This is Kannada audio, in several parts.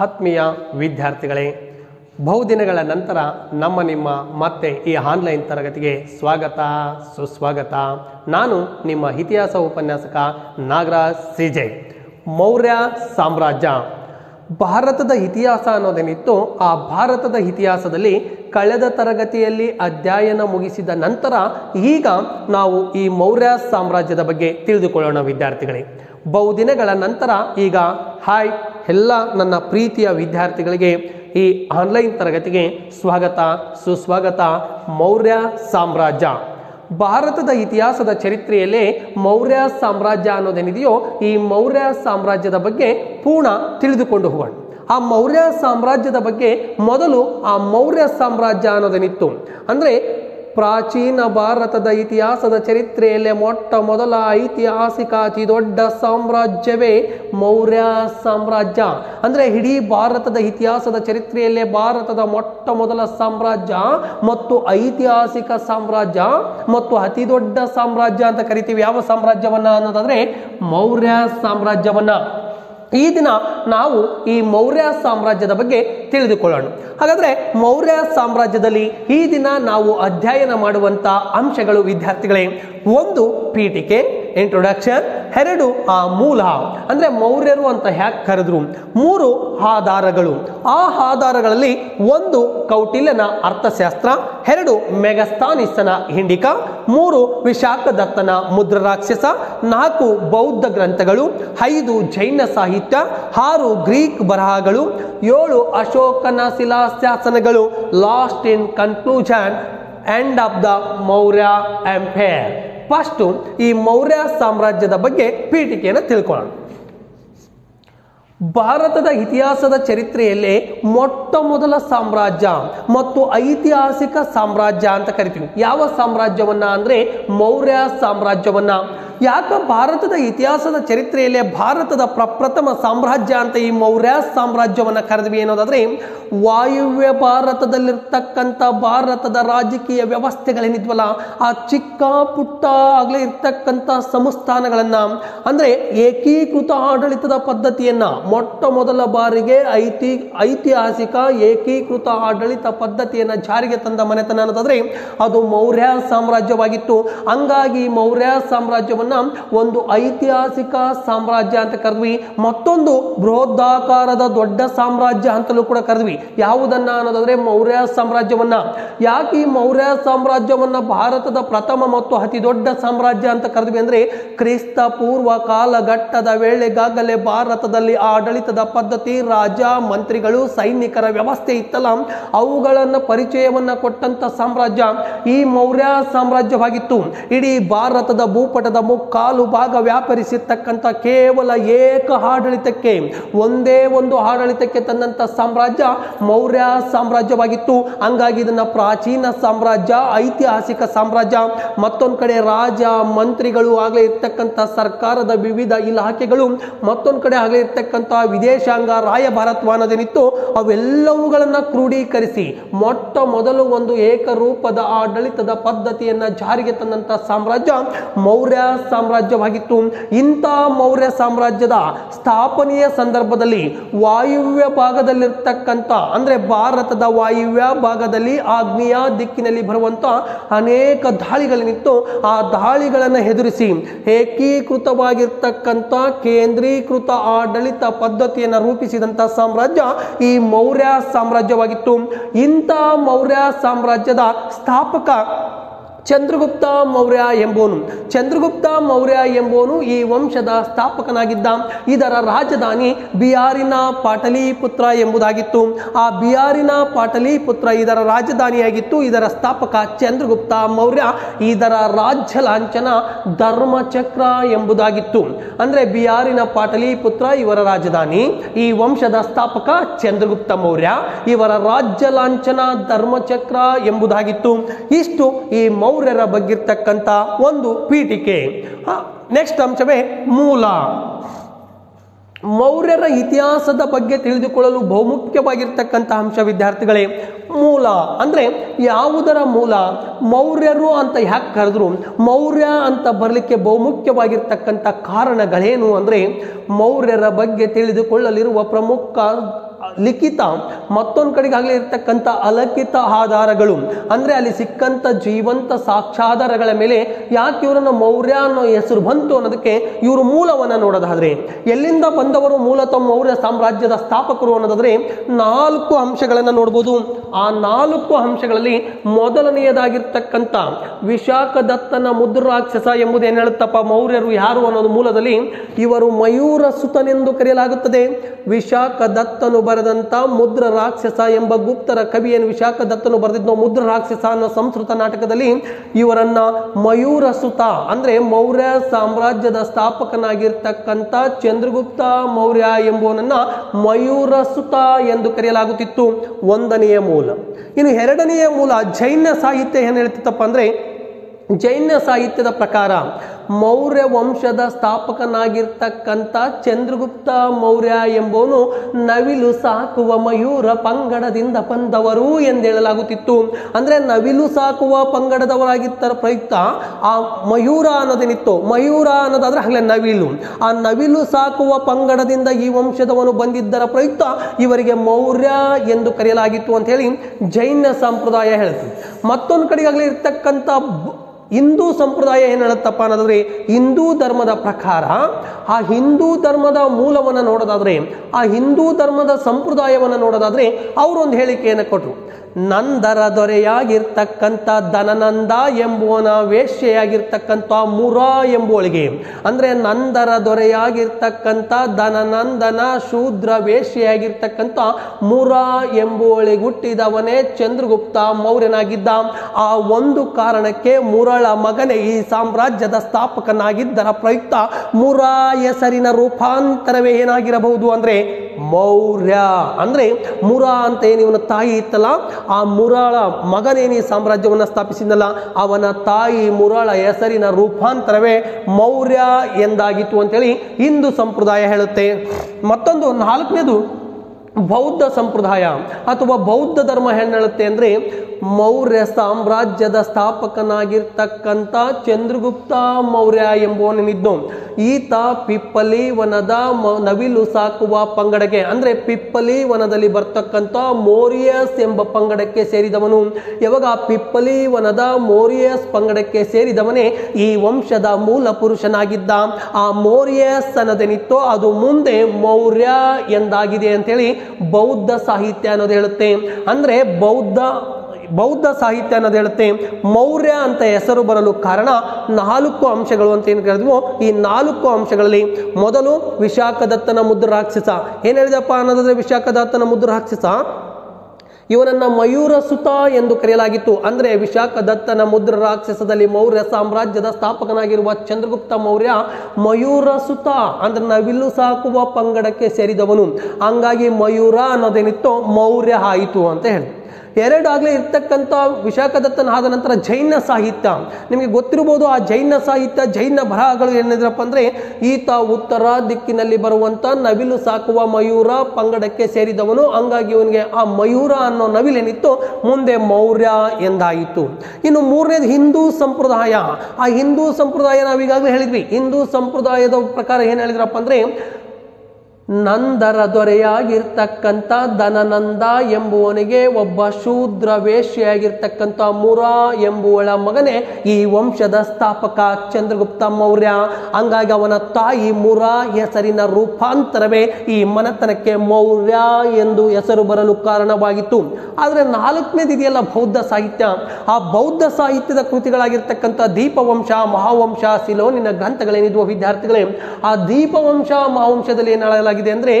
ಆತ್ಮೀಯ ವಿದ್ಯಾರ್ಥಿಗಳೇ, ಬಹುದಿನಗಳ ನಂತರ ನಮ್ಮ ನಿಮ್ಮ ಮತ್ತೆ ಈ ಆನ್ಲೈನ್ ತರಗತಿಗೆ ಸ್ವಾಗತ, ಸುಸ್ವಾಗತ. ನಾನು ನಿಮ್ಮ ಇತಿಹಾಸ ಉಪನ್ಯಾಸಕ ನಾಗರಾಜ್ ಸಿಜೆ ಮೌರ್ಯ ಸಾಮ್ರಾಜ್ಯ. ಭಾರತದ ಇತಿಹಾಸ ಅನ್ನೋದೇನಿತ್ತು ಆ ಭಾರತದ ಇತಿಹಾಸದಲ್ಲಿ ಕಳೆದ ತರಗತಿಯಲ್ಲಿ ಅಧ್ಯಯನ ಮುಗಿಸಿದ ನಂತರ ಈಗ ನಾವು ಈ ಮೌರ್ಯ ಸಾಮ್ರಾಜ್ಯದ ಬಗ್ಗೆ ತಿಳಿದುಕೊಳ್ಳೋಣ ವಿದ್ಯಾರ್ಥಿಗಳೇ. ಬಹುದಿನಗಳ ನಂತರ ಈಗ, ಹಾಯ್ ಎಲ್ಲ ನನ್ನ ಪ್ರೀತಿಯ ವಿದ್ಯಾರ್ಥಿಗಳಿಗೆ ಈ ಆನ್ಲೈನ್ ತರಗತಿಗೆ ಸ್ವಾಗತ, ಸುಸ್ವಾಗತ. ಮೌರ್ಯ ಸಾಮ್ರಾಜ್ಯ. ಭಾರತದ ಇತಿಹಾಸದ ಚರಿತ್ರೆಯಲ್ಲೇ ಮೌರ್ಯ ಸಾಮ್ರಾಜ್ಯ ಅನ್ನೋದೇನಿದೆಯೋ ಈ ಮೌರ್ಯ ಸಾಮ್ರಾಜ್ಯದ ಬಗ್ಗೆ ಪೂರ್ಣ ತಿಳಿದುಕೊಂಡು ಹೋಗೋಣ. ಆ ಮೌರ್ಯ ಸಾಮ್ರಾಜ್ಯದ ಬಗ್ಗೆ ಮೊದಲು ಆ ಮೌರ್ಯ ಸಾಮ್ರಾಜ್ಯ ಅನ್ನೋದೇನಿತ್ತು? ಅಂದ್ರೆ ಪ್ರಾಚೀನ ಭಾರತದ ಇತಿಹಾಸದ ಚರಿತ್ರೆಯಲ್ಲೇ ಮೊಟ್ಟ ಮೊದಲ ಐತಿಹಾಸಿಕ ಅತಿ ದೊಡ್ಡ ಸಾಮ್ರಾಜ್ಯವೇ ಮೌರ್ಯ ಸಾಮ್ರಾಜ್ಯ. ಅಂದರೆ ಇಡೀ ಭಾರತದ ಇತಿಹಾಸದ ಚರಿತ್ರೆಯಲ್ಲೇ ಭಾರತದ ಮೊಟ್ಟ ಮೊದಲ ಸಾಮ್ರಾಜ್ಯ ಮತ್ತು ಐತಿಹಾಸಿಕ ಸಾಮ್ರಾಜ್ಯ ಮತ್ತು ಅತಿ ದೊಡ್ಡ ಸಾಮ್ರಾಜ್ಯ ಅಂತ ಕರಿತೀವಿ. ಯಾವ ಸಾಮ್ರಾಜ್ಯವನ್ನ ಅನ್ನೋದಾದ್ರೆ ಮೌರ್ಯ ಸಾಮ್ರಾಜ್ಯವನ್ನ. ಈ ದಿನ ನಾವು ಈ ಮೌರ್ಯ ಸಾಮ್ರಾಜ್ಯದ ಬಗ್ಗೆ ತಿಳಿದುಕೊಳ್ಳೋಣ. ಹಾಗಾದ್ರೆ ಮೌರ್ಯ ಸಾಮ್ರಾಜ್ಯದಲ್ಲಿ ಈ ದಿನ ನಾವು ಅಧ್ಯಯನ ಮಾಡುವಂತ ಅಂಶಗಳು ವಿದ್ಯಾರ್ಥಿಗಳೇ. ಒಂದು ಪೀಠಿಕೆ ಇಂಟ್ರೊಡಕ್ಷನ್ ಎರಡು ಆ ಮೂಲ. ಅಂದರೆ ಮೌರ್ಯರು ಅಂತ ಹ್ಯಾಕ್ ಕರೆದ್ರು. ಮೂರು ಆಧಾರಗಳು. ಆ ಆಧಾರಗಳಲ್ಲಿ ಒಂದು ಕೌಟಿಲ್ಯನ ಅರ್ಥಶಾಸ್ತ್ರ, ಎರಡು ಮೆಗಸ್ತಾನಿಸ್ತನ ಹಿಂಡಿಕ, ಮೂರು ವಿಶಾಖದತ್ತನ ಮುದ್ರ ರಾಕ್ಷಸ, ನಾಲ್ಕು ಬೌದ್ಧ ಗ್ರಂಥಗಳು, ಐದು ಜೈನ ಸಾಹಿತ್ಯ, ಆರು ಗ್ರೀಕ್ ಬರಹಗಳು, ಏಳು ಅಶೋಕನ ಶಿಲಾಶಾಸನಗಳು. Last in conclusion end of the Maurya empire first ಈ ಮೌರ್ಯ ಸಾಮ್ರಾಜ್ಯದ ಬಗ್ಗೆ ಪೀಠಿಕೆಯನ್ನು ತಿಳ್ಕೊಳ್ಳೋಣ. ಭಾರತದ ಇತಿಹಾಸದ ಚರಿತ್ರೆಯಲ್ಲೇ ಮೊಟ್ಟ ಮೊದಲ ಸಾಮ್ರಾಜ್ಯ ಮತ್ತು ಐತಿಹಾಸಿಕ ಸಾಮ್ರಾಜ್ಯ ಅಂತ ಕರಿತೀವಿ. ಯಾವ ಸಾಮ್ರಾಜ್ಯವನ್ನ ಅಂದ್ರೆ ಮೌರ್ಯ ಸಾಮ್ರಾಜ್ಯವನ್ನ? ಯಾಕ ಭಾರತದ ಇತಿಹಾಸದ ಚರಿತ್ರೆಯಲ್ಲೇ ಭಾರತದ ಪ್ರಪ್ರಥಮ ಸಾಮ್ರಾಜ್ಯ ಅಂತ ಈ ಮೌರ್ಯ ಸಾಮ್ರಾಜ್ಯವನ್ನ ಕರೆದ್ವಿ ಅನ್ನೋದಾದ್ರೆ ವಾಯುವ್ಯ ಭಾರತದಲ್ಲಿರ್ತಕ್ಕಂಥ ಭಾರತದ ರಾಜಕೀಯ ವ್ಯವಸ್ಥೆಗಳೇನಿದ್ವಲ್ಲ, ಆ ಚಿಕ್ಕ ಪುಟ್ಟ ಆಗಲೇ ಇರ್ತಕ್ಕಂಥ ಸಂಸ್ಥಾನಗಳನ್ನು, ಅಂದ್ರೆ ಏಕೀಕೃತ ಆಡಳಿತದ ಪದ್ಧತಿಯನ್ನ ಮೊಟ್ಟ ಮೊದಲ ಬಾರಿಗೆ ಐತಿ, ಐತಿಹಾಸಿಕ ಏಕೀಕೃತ ಆಡಳಿತ ಪದ್ಧತಿಯನ್ನ ಜಾರಿಗೆ ತಂದ ಮನೆತನ ಅನ್ನೋದಾದ್ರೆ ಅದು ಮೌರ್ಯ ಸಾಮ್ರಾಜ್ಯವಾಗಿತ್ತು. ಹಂಗಾಗಿ ಮೌರ್ಯ ಸಾಮ್ರಾಜ್ಯವನ್ನ ಒಂದು ಐತಿಹಾಸಿಕ ಸಾಮ್ರಾಜ್ಯ ಅಂತ ಕರೆದ್ವಿ. ಮತ್ತೊಂದು ಬೃಹದಾಕಾರದ ದೊಡ್ಡ ಸಾಮ್ರಾಜ್ಯ ಅಂತಲೂ ಕೂಡ ಕರೆದ್ವಿ. ಯಾವುದನ್ನ ಅನ್ನೋದಾದ್ರೆ ಮೌರ್ಯ ಸಾಮ್ರಾಜ್ಯವನ್ನ. ಯಾಕೆ ಈ ಮೌರ್ಯ ಸಾಮ್ರಾಜ್ಯವನ್ನ ಭಾರತದ ಪ್ರಥಮ ಮತ್ತು ಅತಿ ದೊಡ್ಡ ಸಾಮ್ರಾಜ್ಯ ಅಂತ ಕರೆದ್ವಿ ಅಂದ್ರೆ ಕ್ರಿಸ್ತ ಪೂರ್ವ ಕಾಲಘಟ್ಟದ ವೇಳೆಗಾಗಲೇ ಭಾರತದಲ್ಲಿ ಆಡಳಿತದ ಪದ್ಧತಿ, ರಾಜ, ಮಂತ್ರಿಗಳು, ಸೈನಿಕರ ವ್ಯವಸ್ಥೆ ಇತ್ತಲ್ಲ. ಅವುಗಳನ್ನ ಪರಿಚಯವನ್ನ ಕೊಟ್ಟಂತ ಸಾಮ್ರಾಜ್ಯ ಈ ಮೌರ್ಯ ಸಾಮ್ರಾಜ್ಯವಾಗಿತ್ತು. ಇಡೀ ಭಾರತದ ಭೂಪಟದ ಮುಕ್ಕಾಲು ಭಾಗ ವ್ಯಾಪರಿಸಿರ್ತಕ್ಕಂಥ ಕೇವಲ ಏಕ ಆಡಳಿತಕ್ಕೆ, ಒಂದೇ ಒಂದು ಆಡಳಿತಕ್ಕೆ ತಂದಂಥ ಸಾಮ್ರಾಜ್ಯ ಮೌರ್ಯ ಸಾಮ್ರಾಜ್ಯವಾಗಿತ್ತು. ಹಂಗಾಗಿ ಇದನ್ನು ಪ್ರಾಚೀನ ಸಾಮ್ರಾಜ್ಯ, ಐತಿಹಾಸಿಕ ಸಾಮ್ರಾಜ್ಯ, ಮತ್ತೊಂದು ಕಡೆ ರಾಜ ಮಂತ್ರಿಗಳು ಆಗಲೇ ಇರ್ತಕ್ಕಂಥ ಸರ್ಕಾರದ ವಿವಿಧ ಇಲಾಖೆಗಳು, ಮತ್ತೊಂದು ಕಡೆ ಆಗಲೇ ಇರ್ತಕ್ಕಂಥ ವಿದೇಶಾಂಗ ರಾಯಭಾರತ್ವಾನದೇನಿತ್ತು ಅವೆಲ್ಲವುಗಳನ್ನು ಕ್ರೋಢೀಕರಿಸಿ ಮೊಟ್ಟ ಮೊದಲು ಒಂದು ಏಕರೂಪದ ಆಡಳಿತದ ಪದ್ಧತಿಯನ್ನು ಜಾರಿಗೆ ತಂದಂಥ ಸಾಮ್ರಾಜ್ಯ ಮೌರ್ಯ ಸಾಮ್ರಾಜ್ಯವಾಗಿತ್ತು. ಇಂಥ ಮೌರ್ಯ ಸಾಮ್ರಾಜ್ಯದ ಸ್ಥಾಪನೆಯ ಸಂದರ್ಭದಲ್ಲಿ ವಾಯುವ್ಯ ಭಾಗದಲ್ಲಿರ್ತಕ್ಕಂಥ, ಅಂದ್ರೆ ಭಾರತದ ವಾಯುವ್ಯ ಭಾಗದಲ್ಲಿ ಆಗ್ನೇಯ ದಿಕ್ಕಿನಲ್ಲಿ ಬರುವಂತ ಅನೇಕ ದಾಳಿಗಳೇನಿತ್ತು. ಆ ದಾಳಿಗಳನ್ನು ಎದುರಿಸಿ ಏಕೀಕೃತವಾಗಿರ್ತಕ್ಕಂಥ ಕೇಂದ್ರೀಕೃತ ಆಡಳಿತ ಪದ್ಧತಿಯನ್ನು ರೂಪಿಸಿದಂತ ಸಾಮ್ರಾಜ್ಯ ಈ ಮೌರ್ಯ ಸಾಮ್ರಾಜ್ಯವಾಗಿತ್ತು. ಇಂಥ ಮೌರ್ಯ ಸಾಮ್ರಾಜ್ಯದ ಸ್ಥಾಪಕ ಚಂದ್ರಗುಪ್ತ ಮೌರ್ಯ ಎಂಬೋನು ಚಂದ್ರಗುಪ್ತ ಮೌರ್ಯ ಎಂಬೋನು ಈ ವಂಶದ ಸ್ಥಾಪಕನಾಗಿದ್ದ ಇದರ ರಾಜಧಾನಿ ಬಿಹಾರಿನ ಪಾಟಲಿಪುತ್ರ ಎಂಬುದಾಗಿತ್ತು. ಆ ಬಿಹಾರಿನ ಪಾಟಲಿಪುತ್ರ ಇದರ ರಾಜಧಾನಿಯಾಗಿತ್ತು. ಇದರ ಸ್ಥಾಪಕ ಚಂದ್ರಗುಪ್ತ ಮೌರ್ಯ, ಇದರ ರಾಜ್ಯ ಲಾಂಛನ ಧರ್ಮಚಕ್ರ ಎಂಬುದಾಗಿತ್ತು. ಅಂದ್ರೆ ಬಿಹಾರಿನ ಪಾಟಲಿಪುತ್ರ ಇವರ ರಾಜಧಾನಿ, ಈ ವಂಶದ ಸ್ಥಾಪಕ ಚಂದ್ರಗುಪ್ತ ಮೌರ್ಯ, ಇವರ ರಾಜ್ಯ ಲಾಂಛನ ಧರ್ಮಚಕ್ರ ಎಂಬುದಾಗಿತ್ತು. ಇಷ್ಟು ಈ ಮೌರ್ಯರ ಬಗ್ಗಿರ್ತಕ್ಕಂಥ ಒಂದು ಪೀಠಿಕೆ. ನೆಕ್ಸ್ಟ್ ಅಂಶವೇ ಮೂಲ. ಮೌರ್ಯರ ಇತಿಹಾಸದ ಬಗ್ಗೆ ತಿಳಿದುಕೊಳ್ಳಲು ಬಹುಮುಖ್ಯವಾಗಿರ್ತಕ್ಕಂಥ ಅಂಶ ವಿದ್ಯಾರ್ಥಿಗಳೇ, ಮೂಲ. ಅಂದ್ರೆ ಯಾವುದರ ಮೂಲ? ಮೌರ್ಯರು ಅಂತ ಯಾಕೆ ಕರೆದ್ರು? ಮೌರ್ಯ ಅಂತ ಬರಲಿಕ್ಕೆ ಬಹುಮುಖ್ಯವಾಗಿರ್ತಕ್ಕಂಥ ಕಾರಣಗಳೇನು? ಅಂದರೆ ಮೌರ್ಯರ ಬಗ್ಗೆ ತಿಳಿದುಕೊಳ್ಳಲಿರುವ ಪ್ರಮುಖ ಲಿಖಿತ, ಮತ್ತೊಂದು ಕಡೆಗೆ ಆಗಲಿ ಇರ್ತಕ್ಕಂಥ ಅಲಕಿತ ಆಧಾರಗಳು. ಅಂದ್ರೆ ಅಲ್ಲಿ ಸಿಕ್ಕಂಥ ಜೀವಂತ ಸಾಕ್ಷ್ಯಾಧಾರಗಳ ಮೇಲೆ ಯಾಕೆ ಇವರನ್ನು ಮೌರ್ಯ ಅನ್ನೋ ಹೆಸರು ಬಂತು ಅನ್ನೋದಕ್ಕೆ ಇವರು ಮೂಲವನ್ನ ನೋಡೋದಾದ್ರೆ, ಎಲ್ಲಿಂದ ಬಂದವರು ಮೂಲತಃ ಮೌರ್ಯ ಸಾಮ್ರಾಜ್ಯದ ಸ್ಥಾಪಕರು ಅನ್ನೋದಾದ್ರೆ ನಾಲ್ಕು ಅಂಶಗಳನ್ನು ನೋಡ್ಬೋದು. ಆ ನಾಲ್ಕು ಅಂಶಗಳಲ್ಲಿ ಮೊದಲನೆಯದಾಗಿರ್ತಕ್ಕಂಥ ವಿಶಾಖದತ್ತನ ಮುದ್ರಾಕ್ಷಸ ಎಂಬುದು ಏನ್ ಹೇಳುತ್ತಪ್ಪ, ಮೌರ್ಯರು ಯಾರು ಅನ್ನೋದು ಮೂಲದಲ್ಲಿ ಇವರು ಮಯೂರ ಸುತನೆಂದು ಕರೆಯಲಾಗುತ್ತದೆ. ವಿಶಾಖದತ್ತನು ಬರೆದಂತ ಮುದ್ರ ರಾಕ್ಷಸ ಎಂಬ ಗುಪ್ತರ ಕವಿಯನ್ನು ವಿಶಾಖದತ್ತನು ಬರೆದಿದ್ದ ಮುದ್ರ ರಾಕ್ಷಸ ಅನ್ನೋ ಸಂಸ್ಕೃತ ನಾಟಕದಲ್ಲಿ ಇವರನ್ನ ಮಯೂರ ಸುತ, ಅಂದ್ರೆ ಮೌರ್ಯ ಸಾಮ್ರಾಜ್ಯದ ಸ್ಥಾಪಕನಾಗಿರ್ತಕ್ಕಂಥ ಚಂದ್ರಗುಪ್ತ ಮೌರ್ಯ ಎಂಬುವನನ್ನ ಮಯೂರ ಸುತ ಎಂದು ಕರೆಯಲಾಗುತ್ತಿತ್ತು. ಒಂದನೆಯ ಮೂಲ. ಇನ್ನು ಎರಡನೆಯ ಮೂಲ ಜೈನ ಸಾಹಿತ್ಯ ಏನ್ ಹೇಳ್ತಿತ್ತಪ್ಪ ಅಂದ್ರೆ ಜೈನ ಸಾಹಿತ್ಯದ ಪ್ರಕಾರ ಮೌರ್ಯ ವಂಶದ ಸ್ಥಾಪಕನಾಗಿರ್ತಕ್ಕಂಥ ಚಂದ್ರಗುಪ್ತ ಮೌರ್ಯ ಎಂಬುವನು ನವಿಲು ಸಾಕುವ ಮಯೂರ ಪಂಗಡದಿಂದ ಬಂದವರು ಎಂದು ಹೇಳಲಾಗುತ್ತಿತ್ತು. ಅಂದರೆ ನವಿಲು ಸಾಕುವ ಪಂಗಡದವರಾಗಿತ್ತರ ಪ್ರಯುಕ್ತ ಆ ಮಯೂರ ಅನ್ನೋದೇನಿತ್ತು? ಮಯೂರ ಅನ್ನೋದಾದ್ರೆ ಹಾಗೆ ನವಿಲು. ಆ ನವಿಲು ಸಾಕುವ ಪಂಗಡದಿಂದ ಈ ವಂಶದವನು ಬಂದಿದ್ದರ ಪ್ರಯುಕ್ತ ಇವರಿಗೆ ಮೌರ್ಯ ಎಂದು ಕರೆಯಲಾಗಿತ್ತು ಅಂತ ಹೇಳಿ ಜೈನ ಸಂಪ್ರದಾಯ ಹೇಳ್ತೀವಿ ಮತ್ತೊಂದು ಕಡೆಗಾಗಲೇ ಇರ್ತಕ್ಕಂಥ ಹಿಂದೂ ಸಂಪ್ರದಾಯ ಏನು ಹೇಳುತ್ತಪ್ಪ ಅನ್ನೋದಾದ್ರೆ ಹಿಂದೂ ಧರ್ಮದ ಪ್ರಕಾರ, ಆ ಹಿಂದೂ ಧರ್ಮದ ಮೂಲವನ್ನು ನೋಡೋದಾದ್ರೆ, ಆ ಹಿಂದೂ ಧರ್ಮದ ಸಂಪ್ರದಾಯವನ್ನು ನೋಡೋದಾದ್ರೆ ಅವರೊಂದು ಹೇಳಿಕೆಯನ್ನು ಕೊಟ್ಟರು ನಂದರ ದೊರೆಯಾಗಿರ್ತಕ್ಕಂಥ ಧನನಂದ ಎಂಬುವನ ವೇಶ್ಯೆಯಾಗಿರ್ತಕ್ಕಂಥ ಮುರ ಎಂಬುವಳಿಗೆ. ಅಂದರೆ ನಂದರ ದೊರೆಯಾಗಿರ್ತಕ್ಕಂಥ ಧನನಂದನ ಶೂದ್ರ ವೇಶ್ಯೆಯಾಗಿರ್ತಕ್ಕಂಥ ಮುರ ಎಂಬುವಳಿಗೆ ಹುಟ್ಟಿದವನೇ ಚಂದ್ರಗುಪ್ತ ಮೌರ್ಯನಾಗಿದ್ದ. ಆ ಒಂದು ಕಾರಣಕ್ಕೆ ಮುರಳ ಮಗನೇ ಈ ಸಾಮ್ರಾಜ್ಯದ ಸ್ಥಾಪಕನಾಗಿದ್ದರ ಪ್ರಯುಕ್ತ ಮುರ ಹೆಸರಿನ ರೂಪಾಂತರವೇ ಏನಾಗಿರಬಹುದು ಅಂದ್ರೆ ಮೌರ್ಯ. ಅಂದರೆ ಮುರ ಅಂತ ಏನು ಇವನ ತಾಯಿ ಇತ್ತಲ್ಲ, ಆ ಮುರಾಳ ಮಗನೇನಿ ಸಾಮ್ರಾಜ್ಯವನ್ನು ಸ್ಥಾಪಿಸಿದ್ನಲ್ಲ, ಅವನ ತಾಯಿ ಮುರಾಳ ಹೆಸರಿನ ರೂಪಾಂತರವೇ ಮೌರ್ಯ ಎಂದಾಗಿತ್ತು ಅಂತೇಳಿ ಹಿಂದೂ ಸಂಪ್ರದಾಯ ಹೇಳುತ್ತೆ. ಮತ್ತೊಂದು ನಾಲ್ಕನೇದು ಬೌದ್ಧ ಸಂಪ್ರದಾಯ ಅಥವಾ ಬೌದ್ಧ ಧರ್ಮ ಹೇಳುತ್ತೆ ಅಂದರೆ ಮೌರ್ಯ ಸಾಮ್ರಾಜ್ಯದ ಸ್ಥಾಪಕನಾಗಿರ್ತಕ್ಕಂಥ ಚಂದ್ರಗುಪ್ತ ಮೌರ್ಯ ಎಂಬುವನಿದ್ದು ಈತ ಪಿಪ್ಪಲಿ ವನದ ನವಿಲು ಸಾಕುವ ಪಂಗಡಕ್ಕೆ, ಅಂದರೆ ಪಿಪ್ಪಲಿ ವನದಲ್ಲಿ ಬರ್ತಕ್ಕಂಥ ಮೋರಿಯಸ್ ಎಂಬ ಪಂಗಡಕ್ಕೆ ಸೇರಿದವನು. ಯಾವಾಗ ಪಿಪ್ಪಲಿ ವನದ ಮೋರಿಯಸ್ ಪಂಗಡಕ್ಕೆ ಸೇರಿದವನೇ ಈ ವಂಶದ ಮೂಲ ಪುರುಷನಾಗಿದ್ದ. ಆ ಮೋರಿಯಸ್ ಅನ್ನದೇನಿತ್ತೋ ಅದು ಮುಂದೆ ಮೌರ್ಯ ಎಂದಾಗಿದೆ ಅಂತೇಳಿ ಬೌದ್ಧ ಸಾಹಿತ್ಯ ಅನ್ನೋದು ಹೇಳುತ್ತೆ. ಅಂದರೆ ಬೌದ್ಧ ಬೌದ್ಧ ಸಾಹಿತ್ಯ ಅನ್ನೋದು ಹೇಳುತ್ತೆ. ಮೌರ್ಯ ಅಂತ ಹೆಸರು ಬರಲು ಕಾರಣ ನಾಲ್ಕು ಅಂಶಗಳು ಅಂತ ಏನು ಕರೆದ್ವು ಈ ನಾಲ್ಕು ಅಂಶಗಳಲ್ಲಿ ಮೊದಲು ವಿಶಾಖದತ್ತನ ಮುದ್ರ ರಾಕ್ಷಸ. ಏನು ಹೇಳಿದಪ್ಪ ಅನ್ನೋದಾದ್ರೆ ವಿಶಾಖದತ್ತನ ಮುದ್ರ ರಾಕ್ಷಸ? ಇವನನ್ನ ಮಯೂರ ಸುತ ಎಂದು ಕರೆಯಲಾಗಿತ್ತು. ಅಂದ್ರೆ ವಿಶಾಖದತ್ತನ ಮುದ್ರ ರಾಕ್ಷಸದಲ್ಲಿ ಮೌರ್ಯ ಸಾಮ್ರಾಜ್ಯದ ಸ್ಥಾಪಕನಾಗಿರುವ ಚಂದ್ರಗುಪ್ತ ಮೌರ್ಯ ಮಯೂರ ಸುತ ಅಂದ್ರೆ ನವಿಲು ಸಾಕುವ ಪಂಗಡಕ್ಕೆ ಸೇರಿದವನು. ಹಂಗಾಗಿ ಮಯೂರ ಅನ್ನೋದೇನಿತ್ತು ಮೌರ್ಯ ಆಯಿತು ಅಂತ ಹೇಳಿ ಎರಡಾಗಲೇ ಇರ್ತಕ್ಕಂಥ ವಿಶಾಖದತ್ತನ ಆದ ನಂತರ ಜೈನ ಸಾಹಿತ್ಯ. ನಿಮಗೆ ಗೊತ್ತಿರ್ಬೋದು ಆ ಜೈನ ಸಾಹಿತ್ಯ, ಜೈನ ಬರಹಗಳು ಏನಿದ್ರಪ್ಪ ಅಂದರೆ ಈತ ಉತ್ತರ ದಿಕ್ಕಿನಲ್ಲಿ ಬರುವಂಥ ನವಿಲು ಸಾಕುವ ಮಯೂರ ಪಂಗಡಕ್ಕೆ ಸೇರಿದವನು. ಹಂಗಾಗಿ ಇವನಿಗೆ ಆ ಮಯೂರ ಅನ್ನೋ ನವಿಲೇನಿತ್ತು. ಮುಂದೆ ಮೌರ್ಯ ಎಂದಾಯಿತು. ಇನ್ನು ಮೂರನೇದು ಹಿಂದೂ ಸಂಪ್ರದಾಯ. ಆ ಹಿಂದೂ ಸಂಪ್ರದಾಯ ನಾವೀಗಾಗಲೇ ಹೇಳಿದ್ವಿ. ಹಿಂದೂ ಸಂಪ್ರದಾಯದ ಪ್ರಕಾರ ಏನು ಹೇಳಿದ್ರಪ್ಪ ಅಂದ್ರೆ ನಂದರ ದೊರೆಯಾಗಿರ್ತಕ್ಕಂಥ ಧನನಂದ ಎಂಬುವನಿಗೆ ಒಬ್ಬ ಶೂದ್ರ ವೇಶ್ಯೆಯಾಗಿರ್ತಕ್ಕಂಥ ಮುರ ಎಂಬುವಳ ಮಗನೇ ಈ ವಂಶದ ಸ್ಥಾಪಕ ಚಂದ್ರಗುಪ್ತ ಮೌರ್ಯ. ಹಂಗಾಗಿ ಅವನ ತಾಯಿ ಮುರಾ ಹೆಸರಿನ ರೂಪಾಂತರವೇ ಈ ಮನೆತನಕ್ಕೆ ಮೌರ್ಯ ಎಂದು ಹೆಸರು ಬರಲು ಕಾರಣವಾಗಿತ್ತು. ಆದರೆ ನಾಲ್ಕನೇದು ಇದೆಯಲ್ಲ ಬೌದ್ಧ ಸಾಹಿತ್ಯ. ಆ ಬೌದ್ಧ ಸಾಹಿತ್ಯದ ಕೃತಿಗಳಾಗಿರ್ತಕ್ಕಂಥ ದೀಪವಂಶ, ಮಹಾವಂಶ, ಸಿಲೋನಿನ ಗ್ರಂಥಗಳೇನಿದ್ವು ವಿದ್ಯಾರ್ಥಿಗಳೇ, ಆ ದೀಪವಂಶ, ಮಹಾವಂಶದಲ್ಲಿ ಏನು ಹೇಳಲಾಗಿದೆ ಅಂದ್ರೆ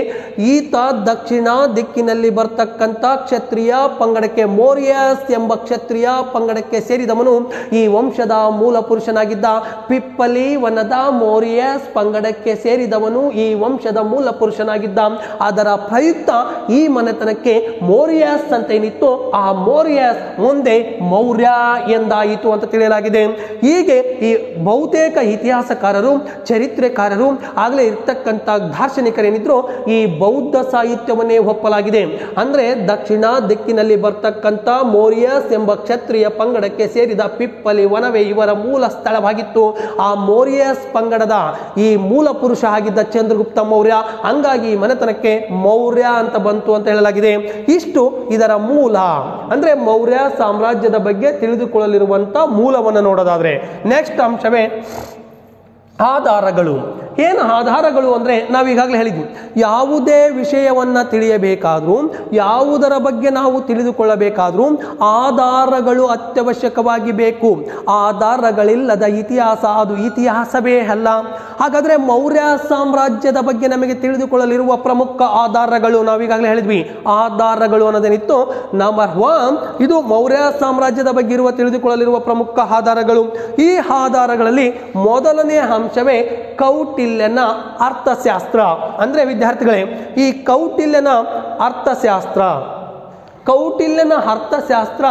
ಈತ ದಕ್ಷಿಣ ದಿಕ್ಕಿನಲ್ಲಿ ಬರ್ತಕ್ಕಂಥ ಕ್ಷತ್ರಿಯ ಪಂಗಡಕ್ಕೆ ಮೋರಿಯಸ್ ಎಂಬ ಕ್ಷತ್ರಿಯ ಪಂಗಡಕ್ಕೆ ಸೇರಿದವನು ಈ ವಂಶದ ಮೂಲ ಪುರುಷನಾಗಿದ್ದ ಪಿಪ್ಪಲಿ ವನದ ಮೋರಿಯಸ್ ಪಂಗಡಕ್ಕೆ ಸೇರಿದವನು ಈ ವಂಶದ ಮೂಲ ಪುರುಷನಾಗಿದ್ದ. ಅದರ ಪ್ರಯುಕ್ತ ಈ ಮನೆತನಕ್ಕೆ ಮೋರಿಯಸ್ ಅಂತ ಏನಿತ್ತು ಆ ಮೋರಿಯಸ್ ಮುಂದೆ ಮೌರ್ಯ ಎಂದಾಯಿತು ಅಂತ ತಿಳಿಯಲಾಗಿದೆ. ಹೀಗೆ ಈ ಬಹುತೇಕ ಇತಿಹಾಸಕಾರರು, ಚರಿತ್ರೆಕಾರರು ಆಗಲೇ ಇರ್ತಕ್ಕಂಥ ದಾರ್ಶನಿಕರೇನಿದ್ರು ಒಪ್ಪಿದ್ರು ಈ ಬೌದ್ಧ ಸಾಹಿತ್ಯವನ್ನೇ ಒಪ್ಪಲಾಗಿದೆ. ಅಂದ್ರೆ ದಕ್ಷಿಣ ದಿಕ್ಕಿನಲ್ಲಿ ಬರ್ತಕ್ಕಂಥ ಮೌರ್ಯಸ್ ಎಂಬ ಕ್ಷತ್ರಿಯ ಪಂಗಡಕ್ಕೆ ಸೇರಿದ ಪಿಪ್ಪಲಿ ವನವೇ ಇವರ ಮೂಲ ಸ್ಥಳವಾಗಿತ್ತು. ಆ ಮೌರ್ಯಸ್ ಪಂಗಡದ ಈ ಮೂಲ ಪುರುಷ ಆಗಿದ್ದ ಚಂದ್ರಗುಪ್ತ ಮೌರ್ಯ, ಹಂಗಾಗಿ ಮನೆತನಕ್ಕೆ ಮೌರ್ಯ ಅಂತ ಬಂತು ಅಂತ ಹೇಳಲಾಗಿದೆ. ಇಷ್ಟು ಇದರ ಮೂಲ. ಅಂದ್ರೆ ಮೌರ್ಯ ಸಾಮ್ರಾಜ್ಯದ ಬಗ್ಗೆ ತಿಳಿದುಕೊಳ್ಳಲಿರುವಂತ ಮೂಲವನ್ನು ನೋಡೋದಾದ್ರೆ ನೆಕ್ಸ್ಟ್ ಅಂಶವೇ ಆಧಾರಗಳು. ಏನು ಆಧಾರಗಳು ಅಂದರೆ ನಾವು ಈಗಾಗಲೇ ಹೇಳಿದ್ವಿ. ಯಾವುದೇ ವಿಷಯವನ್ನು ತಿಳಿಯಬೇಕಾದರೂ, ಯಾವುದರ ಬಗ್ಗೆ ನಾವು ತಿಳಿದುಕೊಳ್ಳಬೇಕಾದರೂ ಆಧಾರಗಳು ಅತ್ಯವಶ್ಯಕವಾಗಿ ಬೇಕು. ಆಧಾರಗಳಿಲ್ಲದ ಇತಿಹಾಸ ಅದು ಇತಿಹಾಸವೇ ಅಲ್ಲ. ಹಾಗಾದರೆ ಮೌರ್ಯ ಸಾಮ್ರಾಜ್ಯದ ಬಗ್ಗೆ ನಮಗೆ ತಿಳಿದುಕೊಳ್ಳಲಿರುವ ಪ್ರಮುಖ ಆಧಾರಗಳು ನಾವೀಗಾಗಲೇ ಹೇಳಿದ್ವಿ. ಆಧಾರಗಳು ಅನ್ನೋದೇನಿತ್ತು? ನಂಬರ್ ಒನ್ ಇದು ಮೌರ್ಯ ಸಾಮ್ರಾಜ್ಯದ ಬಗ್ಗೆ ಇರುವ ತಿಳಿದುಕೊಳ್ಳಲಿರುವ ಪ್ರಮುಖ ಆಧಾರಗಳು. ಈ ಆಧಾರಗಳಲ್ಲಿ ಮೊದಲನೇ ಅಂಶವೇ ಕೌಟಿಲ್ಯನ ಅರ್ಥಶಾಸ್ತ್ರ. ಅಂದ್ರೆ ವಿದ್ಯಾರ್ಥಿಗಳೇ, ಈ ಕೌಟಿಲ್ಯನ ಅರ್ಥಶಾಸ್ತ್ರ. ಕೌಟಿಲ್ಯನ ಅರ್ಥಶಾಸ್ತ್ರ